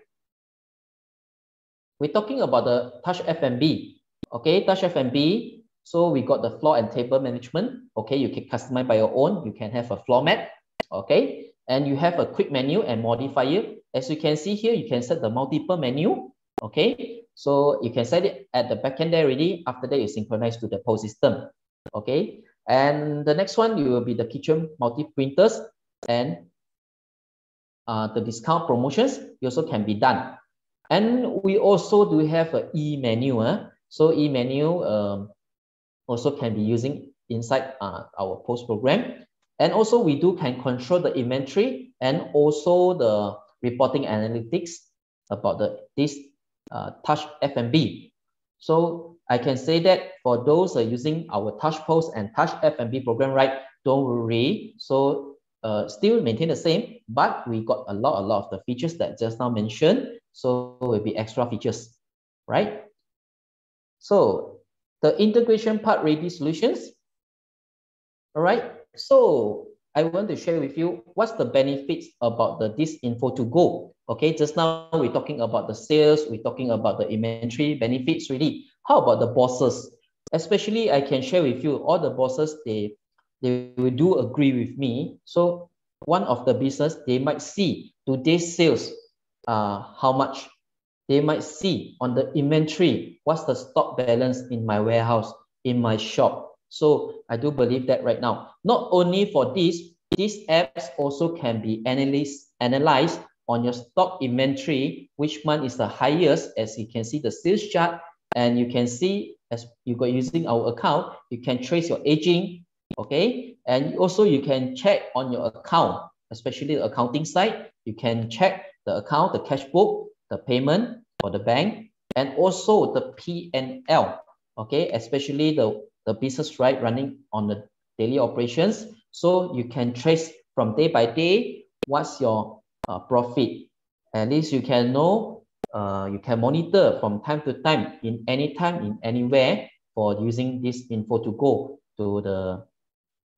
We're talking about the TouchF&B. Okay, TouchF&B. so we got the floor and table management. Okay, you can customize by your own. You can have a floor mat. Okay, and you have a quick menu and modifier. As you can see here, you can set the multiple menu. Okay, so you can set it at the backend there already. After that, you synchronize to the POS system. Okay, and the next one you will be the kitchen multi printers and uh, the discount promotions You also can be done. And we also do have a e menu. Uh. So e menu um, also can be using inside uh, our POS program. And also we do can control the inventory and also the reporting analytics about the this uh, touch FNB. So I can say that for those uh, using our TouchPOS and touch FNB program, right? Don't worry. So uh, still maintain the same, but we got a lot, a lot of the features that just now mentioned. So will be extra features, right? So the integration part ready solutions. All right. So I want to share with you what's the benefits about the this Info2go. Okay, just now we're talking about the sales, we're talking about the inventory benefits really. How about the bosses? Especially I can share with you all the bosses, they they will do agree with me. So one of the business, they might see today's sales, uh, how much they might see on the inventory what's the stock balance in my warehouse in my shop so i do believe that right now not only for this these apps also can be analyzed analyzed on your stock inventory which month is the highest as you can see the sales chart And you can see as you got using our account, you can trace your aging, okay? And also you can check on your account, especially the accounting side. You can check the account, the cash book, the payment for the bank, and also the P&L, okay? Especially the, the business right running on the daily operations. So you can trace from day by day, what's your uh, profit. At least you can know, uh, you can monitor from time to time, in any time, in anywhere, for using this Info2go to the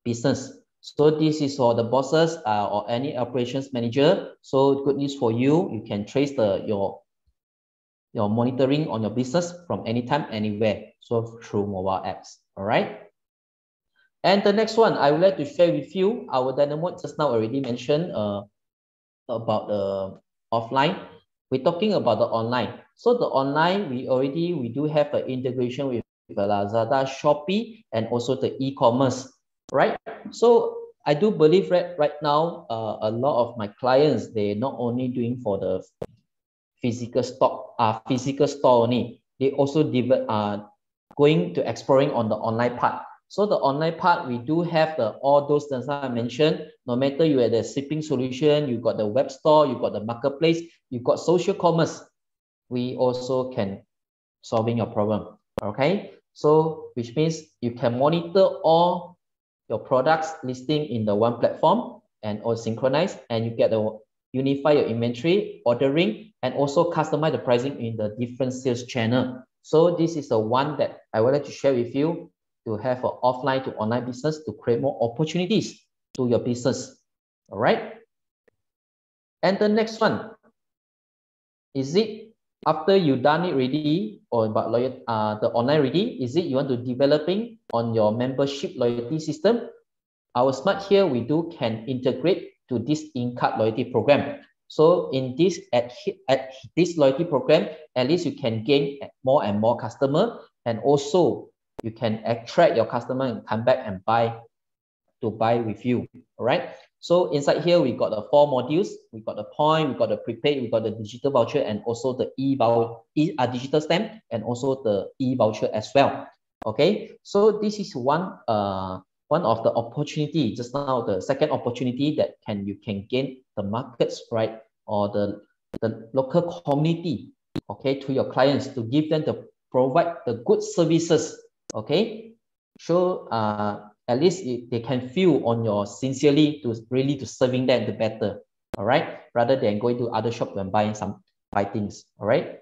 business. So this is for the bosses uh, or any operations manager. So good news for you, you can trace the your your monitoring on your business from anytime, anywhere. So through mobile apps. All right. And the next one, I would like to share with you our Dynamod just now already mentioned uh, about the offline. We're talking about the online. So the online, we already, we do have an integration with Lazada, Shopee, and also the e-commerce, right? So I do believe that right now, uh, a lot of my clients, they're not only doing for the physical stock, uh, physical store only, they also are uh, going to exploring on the online part. So the online part, we do have the all those things I mentioned. No matter you have the shipping solution, you got the web store, you got the marketplace, you got social commerce. We also can solving your problem. Okay. So which means you can monitor all your products listing in the one platform and all synchronize and you get the unify your inventory, ordering, and also customize the pricing in the different sales channel. So this is the one that I like to share with you to have an offline to online business to create more opportunities to your business. All right. And the next one, is it after you done it ready or about loyal, uh, the online ready, is it you want to developing on your membership loyalty system? Our smart here, we do can integrate to this Incard loyalty program. So in this at, at this loyalty program, at least you can gain more and more customer and also you can attract your customer and come back and buy to buy with you. All right. So inside here, we got the four modules. We got the point, we got the prepaid, we got the digital voucher, and also the e-voucher, e, uh, digital stamp, and also the e-voucher as well. Okay. So this is one uh one of the opportunity. Just now, the second opportunity that can you can gain the markets right or the the local community. Okay, to your clients to give them the provide the good services okay so uh at least it, they can feel on your sincerely to really to serving them the better all right rather than going to other shop and buying some buy things all right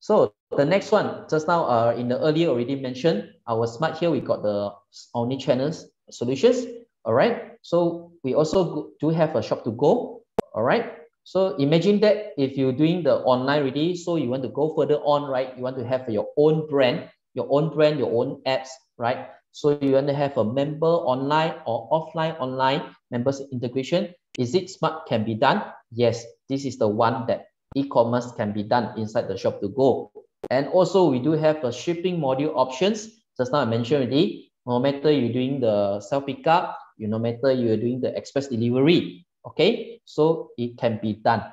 so the next one just now uh in the earlier already mentioned our smart here we got the omni channels solutions all right so we also do have a shop to go all right so imagine that if you're doing the online already so you want to go further on right? You want to have your own brand your own brand, your own apps, right? So you want to have a member online or offline online members integration. Is it smart can be done? Yes, this is the one that e-commerce can be done inside the shop to go. And also we do have a shipping module options. Just now I mentioned already, no matter you're doing the self pickup, you no matter you're doing the express delivery, okay? So it can be done.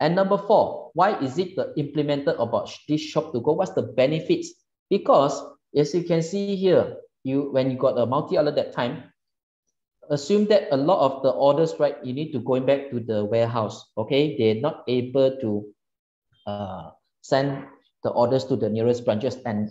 And number four, why is it the implemented about this shop to go? What's the benefits because as you can see here, you when you got a multi-outlet that time, assume that a lot of the orders, right, you need to going back to the warehouse. Okay, they're not able to uh, send the orders to the nearest branches and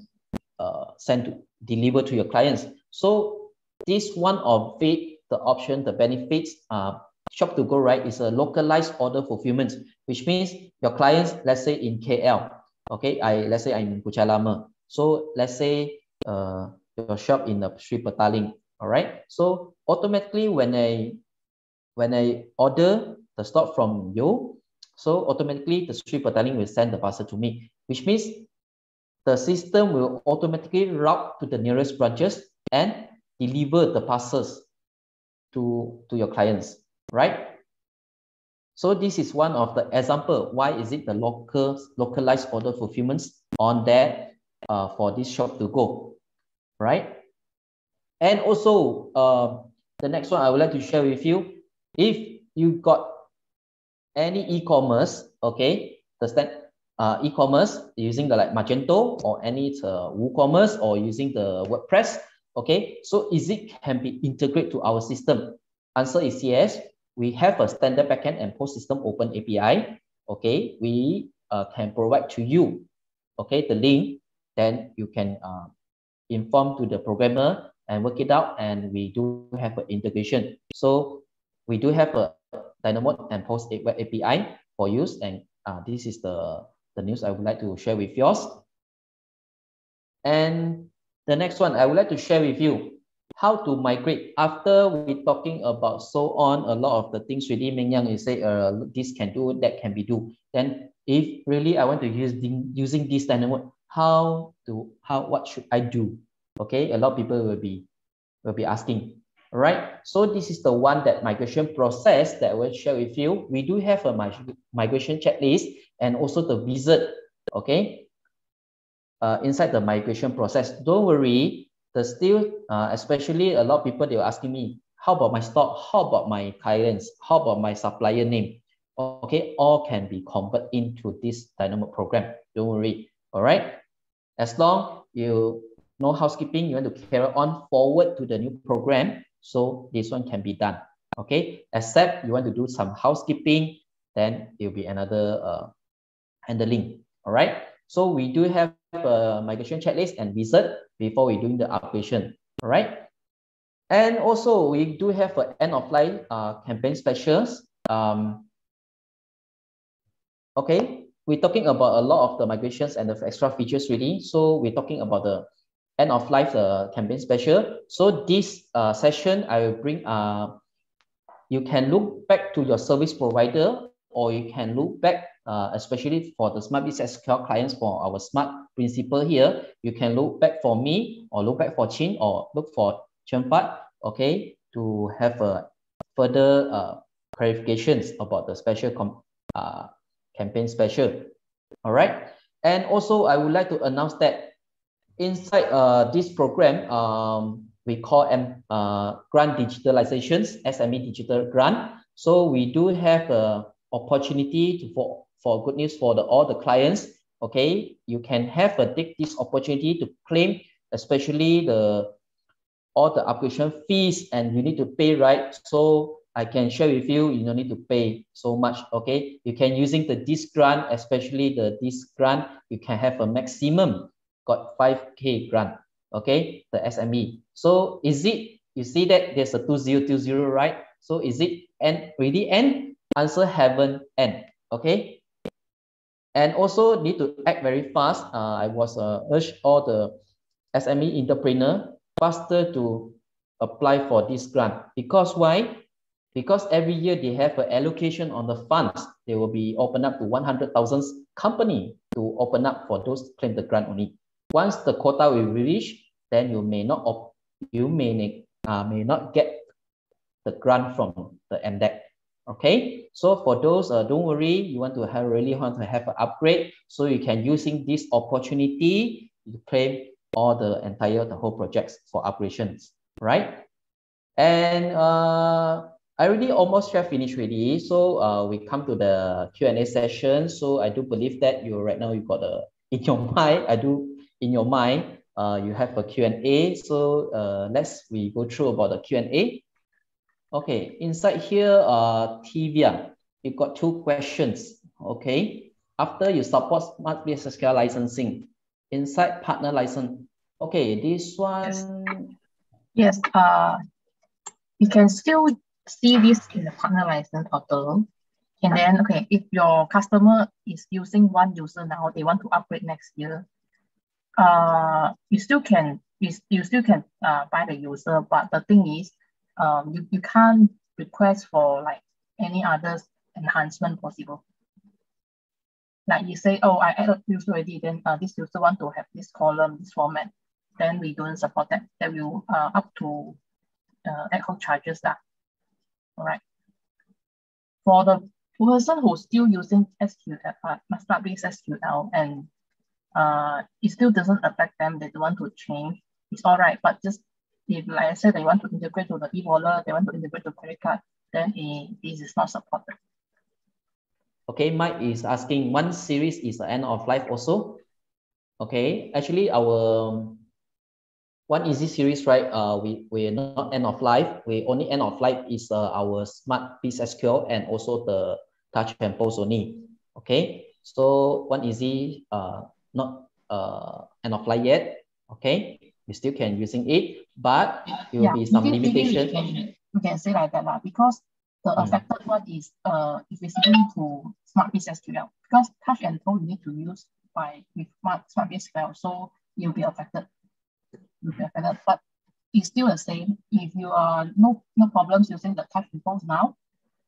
uh, send to deliver to your clients. So this one of it, the option, the benefits, uh, shop to go right is a localized order fulfillment, which means your clients, let's say in KL, okay, I let's say I'm in Puchai Lama, so let's say uh, your shop in the Sri Petaling, all right? So automatically when I when I order the stock from you, so automatically the Sri Petaling will send the parcel to me, which means the system will automatically route to the nearest branches and deliver the parcels to, to your clients, right? So this is one of the example. Why is it the local localized order fulfillments on that uh, for this shop to go, right? And also, uh, the next one I would like to share with you, if you got any e-commerce, okay, the stand, uh, e-commerce using the like Magento or any uh, WooCommerce or using the WordPress. Okay, so is it can be integrated to our system? Answer is yes. We have a standard backend and POS system open API. Okay, we uh, can provide to you. Okay, the link. Then you can uh, inform to the programmer and work it out. And we do have an integration. So we do have a Dynamod and POS Web API for use. And uh, this is the, the news I would like to share with yours. And the next one I would like to share with you how to migrate after we talking about so on a lot of the things really Meng Yang you say uh, this can do that can be do then if really I want to use using this dynamod how to how what should I do? Okay a lot of people will be will be asking. All right so this is the one that migration process that I will share with you. We do have a migration checklist and also the wizard okay? Uh, inside the migration process. Don't worry the still uh, especially a lot of people they were asking me how about my stock? How about my clients? How about my supplier name? Okay all can be converted into this dynamic program. Don't worry. All right as long you know housekeeping, you want to carry on forward to the new program. So this one can be done. Okay, except you want to do some housekeeping, then it will be another uh, handling. All right. So we do have a migration checklist and wizard before we doing the operation. All right. And also we do have an end of life uh, campaign specials. Um, okay, we're talking about a lot of the migrations and the extra features really. So we're talking about the end of life uh, campaign special. So this uh, session, I will bring, uh, you can look back to your service provider or you can look back, uh, especially for the Smart Business SQL clients for our smart principle here, you can look back for me or look back for Chin or look for Chenpat, okay, to have a further uh, clarifications about the special com uh, campaign special. All right. And also, I would like to announce that inside uh, this program, um, we call M, uh, grant digitalizations, SME digital grant. So we do have a opportunity to, for, for good news for the, all the clients. Okay, you can have a take this opportunity to claim, especially the all the application fees, and you need to pay right. So I can share with you, you don't need to pay so much, okay? You can using the disc grant, especially the disc grant, you can have a maximum, got 5K grant, okay? The SME. So is it, you see that there's a 2020, right? So is it end, really end? Answer haven't end, okay? And also need to act very fast. Uh, I was uh, urged all the SME entrepreneur faster to apply for this grant because why? Because every year they have an allocation on the funds. They will be open up to 100,000 company to open up for those claim the grant only. Once the quota will reach, then you may not you may uh, may not get the grant from the MDEC. Okay, so for those, uh, don't worry, you want to have really want to have an upgrade, so you can using this opportunity to claim all the entire the whole projects for operations, right? And uh, I already almost have finished already. So uh, we come to the Q&A session. So I do believe that you right now you got a in your mind. I do in your mind. Uh, you have a Q&A. So uh, let's we go through about the Q&A. Okay, inside here, uh, Tivia, you got two questions. Okay, after you support Smart Business SQL licensing, inside partner license. Okay, this one. Yes. yes uh, you can still see this in the partner license portal. And then, okay, if your customer is using one user now, they want to upgrade next year, uh, you still can you, you still can uh, buy the user, but the thing is, um, you, you can't request for like any other enhancement possible. Like you say, oh, I added user already, then uh, this user want to have this column, this format, then we don't support that. That will uh, up to uh, ad hoc charges that all right. For the person who's still using SQL, uh, SmartBiz SQL, and uh, it still doesn't affect them, they don't want to change, it's all right. But just if, like I said, they want to integrate to the e-wallet, they want to integrate to credit card, then it, this is not supported. Okay, Mike is asking one series is the end of life also. Okay, actually our one easy series, right? Uh, we we're not end of life. We only end of life is uh, our SmartBiz SQL and also the touch and post only. Okay, so one easy uh not uh end of life yet. Okay, we still can using it, but it will yeah, be some limitation. We, can, we can say like that lah, because the mm. affected one is uh if it's linked to SmartBiz SQL because touch and post you need to use by with smart SmartBiz SQL, so you'll be affected but it's still the same. If you are no no problems using the touch reforms now,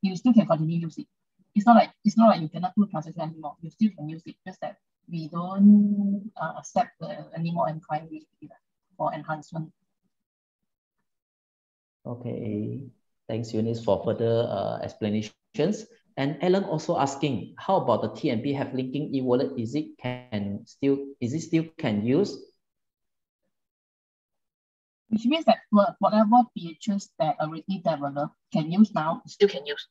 you still can continue using. it. It's not like it's not like you cannot do transaction anymore. You still can use it, just that we don't uh, accept the any more inquiry for enhancement. Okay, thanks Eunice for further uh, explanations. And Alan also asking, how about the TNP have linking e-wallet? Is it can still is it still can use which means that whatever features that already developed can use now, still can use.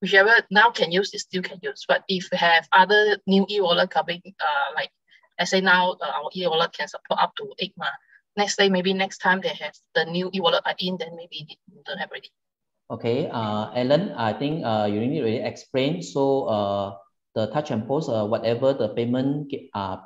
Whichever now can use, it still can use. But if we have other new e-wallet coming, uh, like let's say now uh, our e-wallet can support up to eight months. Next day, maybe next time they have the new e-wallet in, then maybe they don't have already. Okay, uh, Alan, I think uh, you need to really explain. So uh, the touch and post, uh, whatever the payment uh,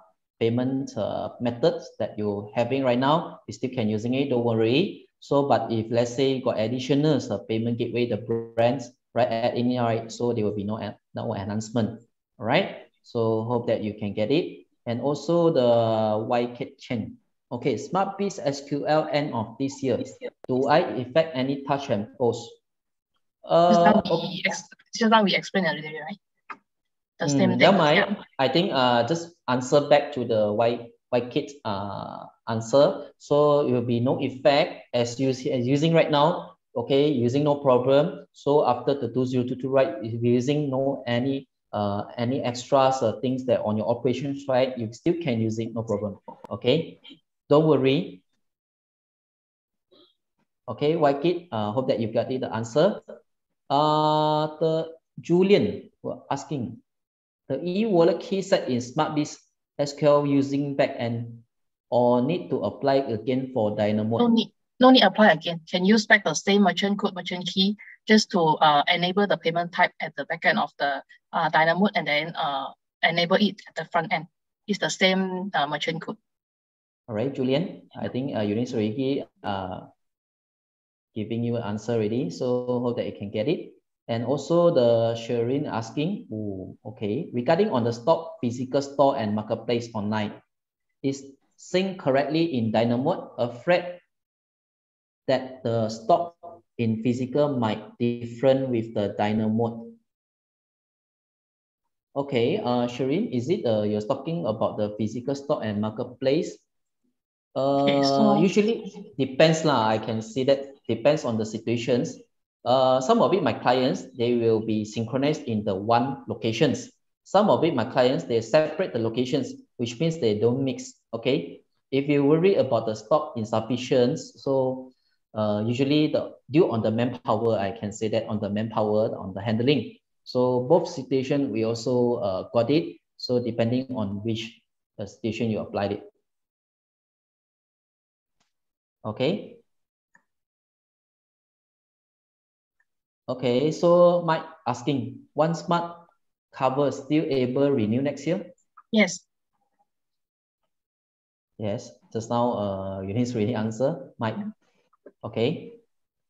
payment uh, methods that you're having right now, you still can using it, don't worry. So, but if let's say you got additional uh, payment gateway, the brands, right, at any right, so there will be no, no enhancement, all right? So hope that you can get it. And also the YK chain. Okay, SmartBiz SQL end of this year. Do I effect any touch and post? Uh, just, now we, just now we explained already, right? The same mm, thing. Yeah. I think uh, just answer back to the white white kid uh, answer. So it will be no effect as you as using right now. Okay, using no problem. So after the 2022 right, if you're using no any uh, any extras uh, things that on your operations right, you still can use it, no problem. Okay, don't worry. Okay, white kid, uh, hope that you got it, the answer. Uh, the Julian were asking, the e-wallet key set in SmartBiz SQL using backend or need to apply again for Dynamod? No need, no need apply again. Can use back the same merchant code, merchant key, just to uh, enable the payment type at the backend of the uh, Dynamod and then uh, enable it at the front end. It's the same uh, merchant code. All right, Julian, I think uh, Eunice already uh, giving you an answer already, so hope that you can get it. And also the Sherin asking, oh, okay, regarding on the stock, physical store and marketplace online, is synced correctly in Dynamod afraid that the stock in physical might different with the Dynamod? Okay, uh, Sherin, is it uh, you're talking about the physical stock and marketplace? Uh, okay, so usually depends lah. I can see that depends on the situations. Uh, some of it, my clients, they will be synchronized in the one locations. Some of it, my clients, they separate the locations, which means they don't mix, okay? If you worry about the stock insufficiency, so uh, usually the due on the manpower, I can say that on the manpower, on the handling. So both situation, we also uh, got it. So depending on which uh, situation you applied it. Okay. Okay, so Mike asking, one smart cover still able renew next year? Yes. Yes, just now uh, Eunice already answer, Mike. Okay,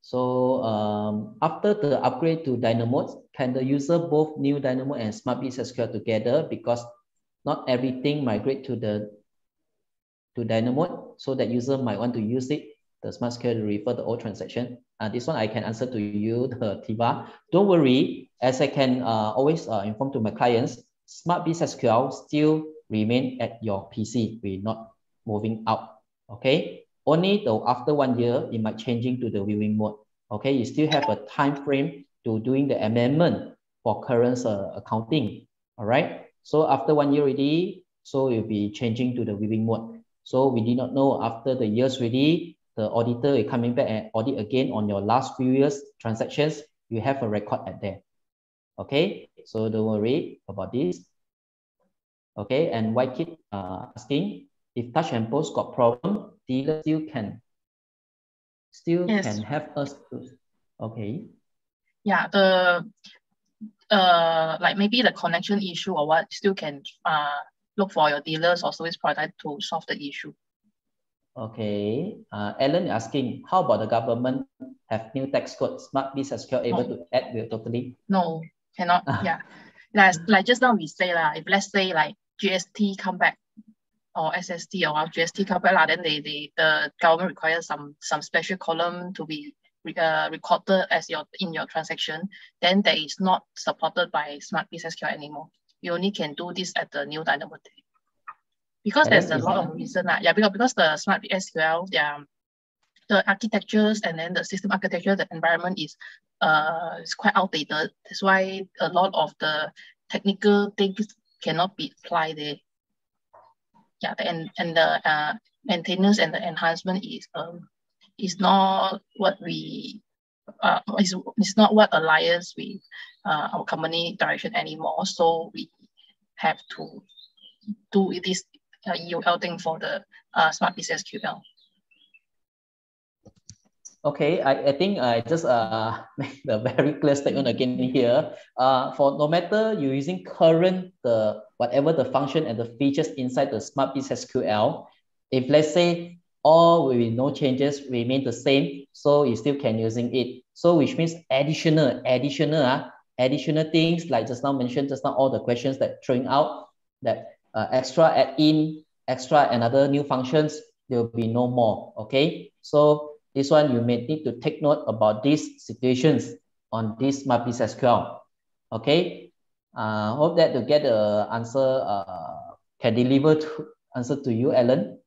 so um, after the upgrade to Dynamod, can the user both new Dynamod and Smart SmartBiz SQL together because not everything migrate to the to Dynamod, so that user might want to use it the smart SQL refer the old transaction. Uh, this one I can answer to you, the Tiva. Don't worry, as I can uh, always uh, inform to my clients, Smart Business SQL still remain at your PC. We're not moving out. Okay. Only though after one year, it might changing to the viewing mode. Okay. You still have a time frame to doing the amendment for current uh, accounting. All right. So after one year already, so you'll be changing to the viewing mode. So we did not know after the years already, the auditor is coming back and audit again on your last few years transactions, you have a record at there. Okay, so don't worry about this. Okay, and White Kid uh, asking if touch and post got problem, dealer still can still yes. can have us to, okay. Yeah, the uh like maybe the connection issue or what still can uh look for your dealers or service provider to solve the issue. Okay. Uh, Alan asking, how about the government have new tax code? Smart Biz SQL able no. to add will totally? No, cannot. yeah. Like, like just now we say, la, if let's say like GST come back or SST or GST come back, la, then they, they, the government requires some, some special column to be uh, recorded as your in your transaction, then that is not supported by Smart Biz SQL anymore. You only can do this at the new Dynamod because there's a lot of reason. Uh, yeah, because, because the smart SQL, yeah, the architectures and then the system architecture, the environment is uh is quite outdated. That's why a lot of the technical things cannot be applied there. Yeah, and and the uh, maintenance and the enhancement is um is not what we uh is, is not what aligns with uh, our company direction anymore. So we have to do this uh, EOL thing for the uh, Smart Biz SQL. Okay, I, I think I just uh, make the very clear statement again here. Uh, for no matter you're using current, the whatever the function and the features inside the Smart SQL, if let's say all with no changes remain the same, so you still can using it. So which means additional, additional, uh, additional things like just now mentioned, just now all the questions that throwing out that uh, extra add in, extra another new functions, there will be no more, okay? So this one, you may need to take note about these situations on this SmartBiz SQL, okay? Uh, hope that to get the answer, uh, can deliver to answer to you, Alan.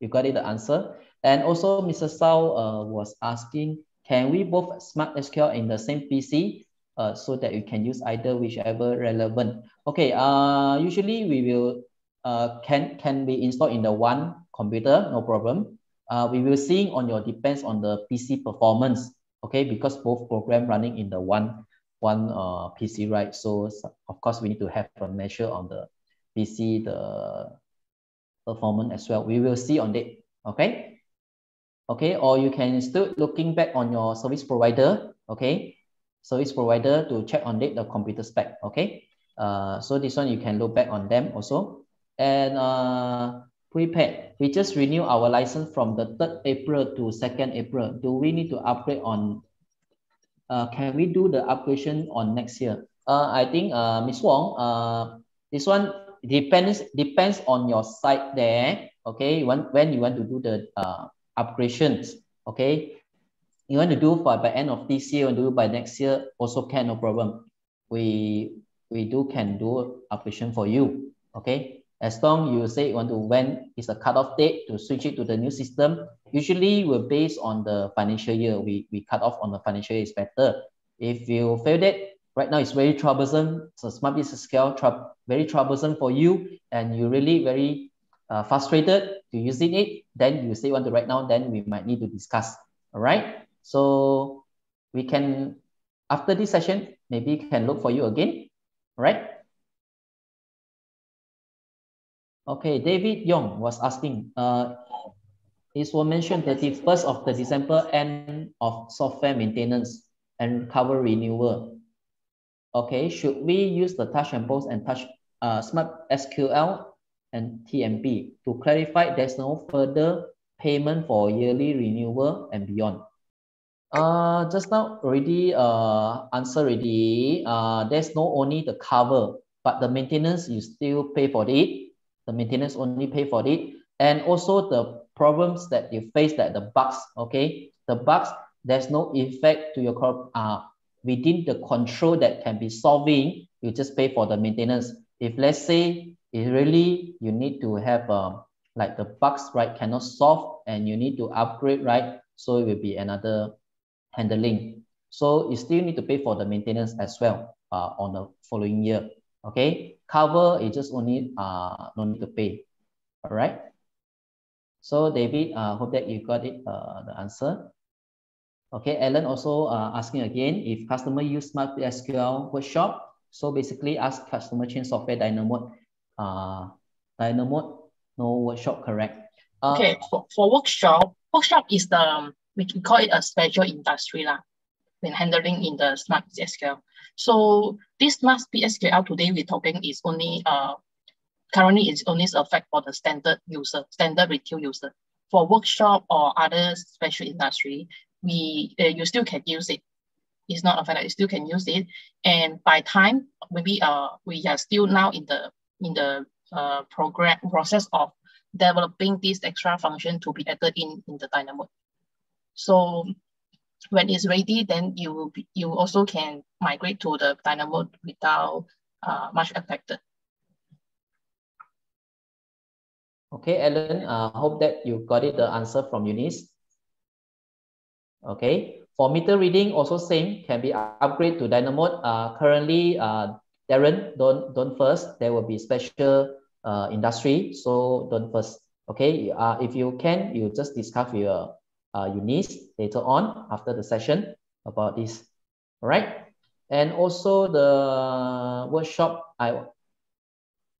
You got it, the answer. And also, Mr. Sao uh, was asking, can we both Smart SQL in the same PC? uh, so that you can use either whichever relevant. Okay, uh, usually we will uh, can can be installed in the one computer, no problem. Uh, we will see on your depends on the PC performance. Okay, because both program running in the one one uh, PC, right? So of course we need to have a measure on the PC the performance as well. We will see on that. Okay. Okay, or you can still looking back on your service provider. Okay, service provider to check on it, the computer spec, okay? Uh, so this one you can look back on them also. And uh, prepaid, we just renew our license from the 3rd April to 2nd April. Do we need to upgrade on, uh, can we do the upgradation on next year? Uh, I think uh, Ms. Wong, uh, this one depends depends on your site there, okay? When, when you want to do the uh, upgradations, okay? you want to do for by end of this year and do by next year also can no problem we we do can do operation for you okay? As long you say you want to when is the cutoff date to switch it to the new system usually we're based on the financial year. We we cut off on the financial year is better. If you fail that right now it's very troublesome. So Smart Business SQL tr- very troublesome for you and you really very uh, frustrated to using it then you say you want to right now then we might need to discuss all right so we can, after this session, maybe can look for you again, right? Okay, David Young was asking, uh, it was mentioned 31st of the December end of software maintenance and cover renewal. Okay, should we use the touch and post and touch uh, smart SQL and TNP to clarify there's no further payment for yearly renewal and beyond? Uh, just now already uh answer already. Uh, there's no only the cover, but the maintenance you still pay for it. The maintenance only pay for it, and also the problems that you face, that the bugs. Okay, the bugs. There's no effect to your crop. Uh, within the control that can be solving. You just pay for the maintenance. If let's say it really you need to have um like the bugs right cannot solve and you need to upgrade right, so it will be another handling. So you still need to pay for the maintenance as well uh, on the following year. Okay, cover is just only uh, no need to pay. All right. So David, I uh, hope that you got it, uh, the answer. Okay, Alan also uh, asking again, if customer use Smart SQL workshop, So basically ask customer change software Dynamod. Uh, Dynamod, no workshop, correct? Uh, okay, for, for workshop, workshop is the, we can call it a special industry lah, when handling in the Smart SQL. So this Smart SQL today we're talking is only, uh, currently it's only affect for the standard user, standard retail user. For workshop or other special industry, we uh, you still can use it. It's not affected, you still can use it. And by time, maybe uh, we are still now in the in the uh, program process of developing this extra function to be added in in the Dynamo. So when it's ready, then you will be, you also can migrate to the Dynamo without uh, much affected. Okay, Alan, I uh, hope that you got it the answer from Eunice. Okay, for meter reading, also same, can be upgrade to Dynamo. Uh, currently, uh, Darren, don't, don't first, there will be special uh, industry. So don't first. Okay. Uh, if you can, you just discuss your uh, Eunice later on after the session about this. All right. And also the workshop, I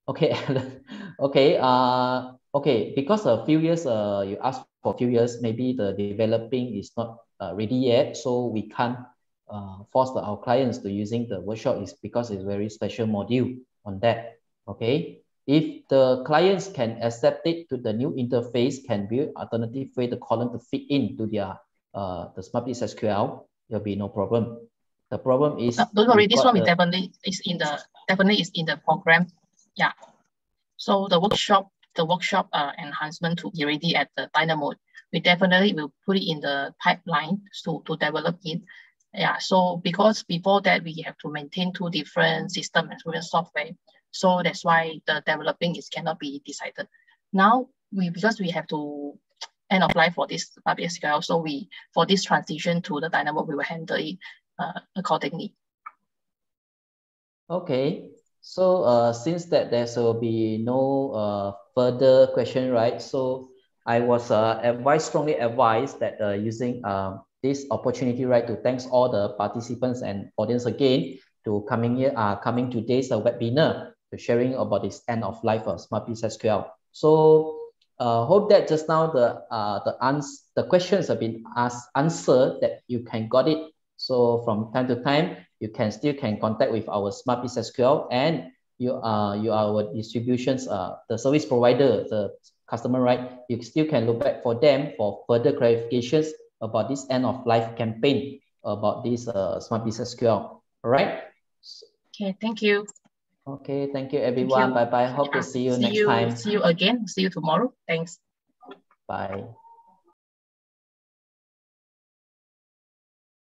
okay, okay, uh, okay, because a few years, uh, you asked for a few years, maybe the developing is not uh, ready yet, so we can't uh, force the, our clients to using the workshop is because it's very special module on that, okay? If the clients can accept it to the new interface, can be alternative way the column to fit into their uh, the SmartBiz SQL, there'll be no problem. The problem is don't worry, this one the, definitely is in the definitely is in the program. Yeah. So the workshop, the workshop uh, enhancement to be ready at the Dynamo, we definitely will put it in the pipeline to, to develop it. Yeah, so because before that we have to maintain two different system and software. So that's why the developing is cannot be decided. Now we because we have to end of life for this SQL, so we for this transition to the Dynamo, we will handle it uh, accordingly. Okay, so uh, since that there will be no uh, further question, right? So I was uh, advised, strongly advised that uh, using uh, this opportunity, right, to thanks all the participants and audience again to coming here, uh, coming today's uh, webinar to sharing about this end of life of Smart Business SQL. So uh, hope that just now the uh, the ans the questions have been asked answered that you can got it. So from time to time you can still can contact with our Smart Business SQL and you are you are our distributions uh the service provider the customer right you still can look back for them for further clarifications about this end of life campaign about this uh, Business SQL. All right. Okay, thank you. Okay, thank you everyone. Bye bye. Hope yeah. to see you see next you, time. See you again. See you tomorrow. Thanks. Bye.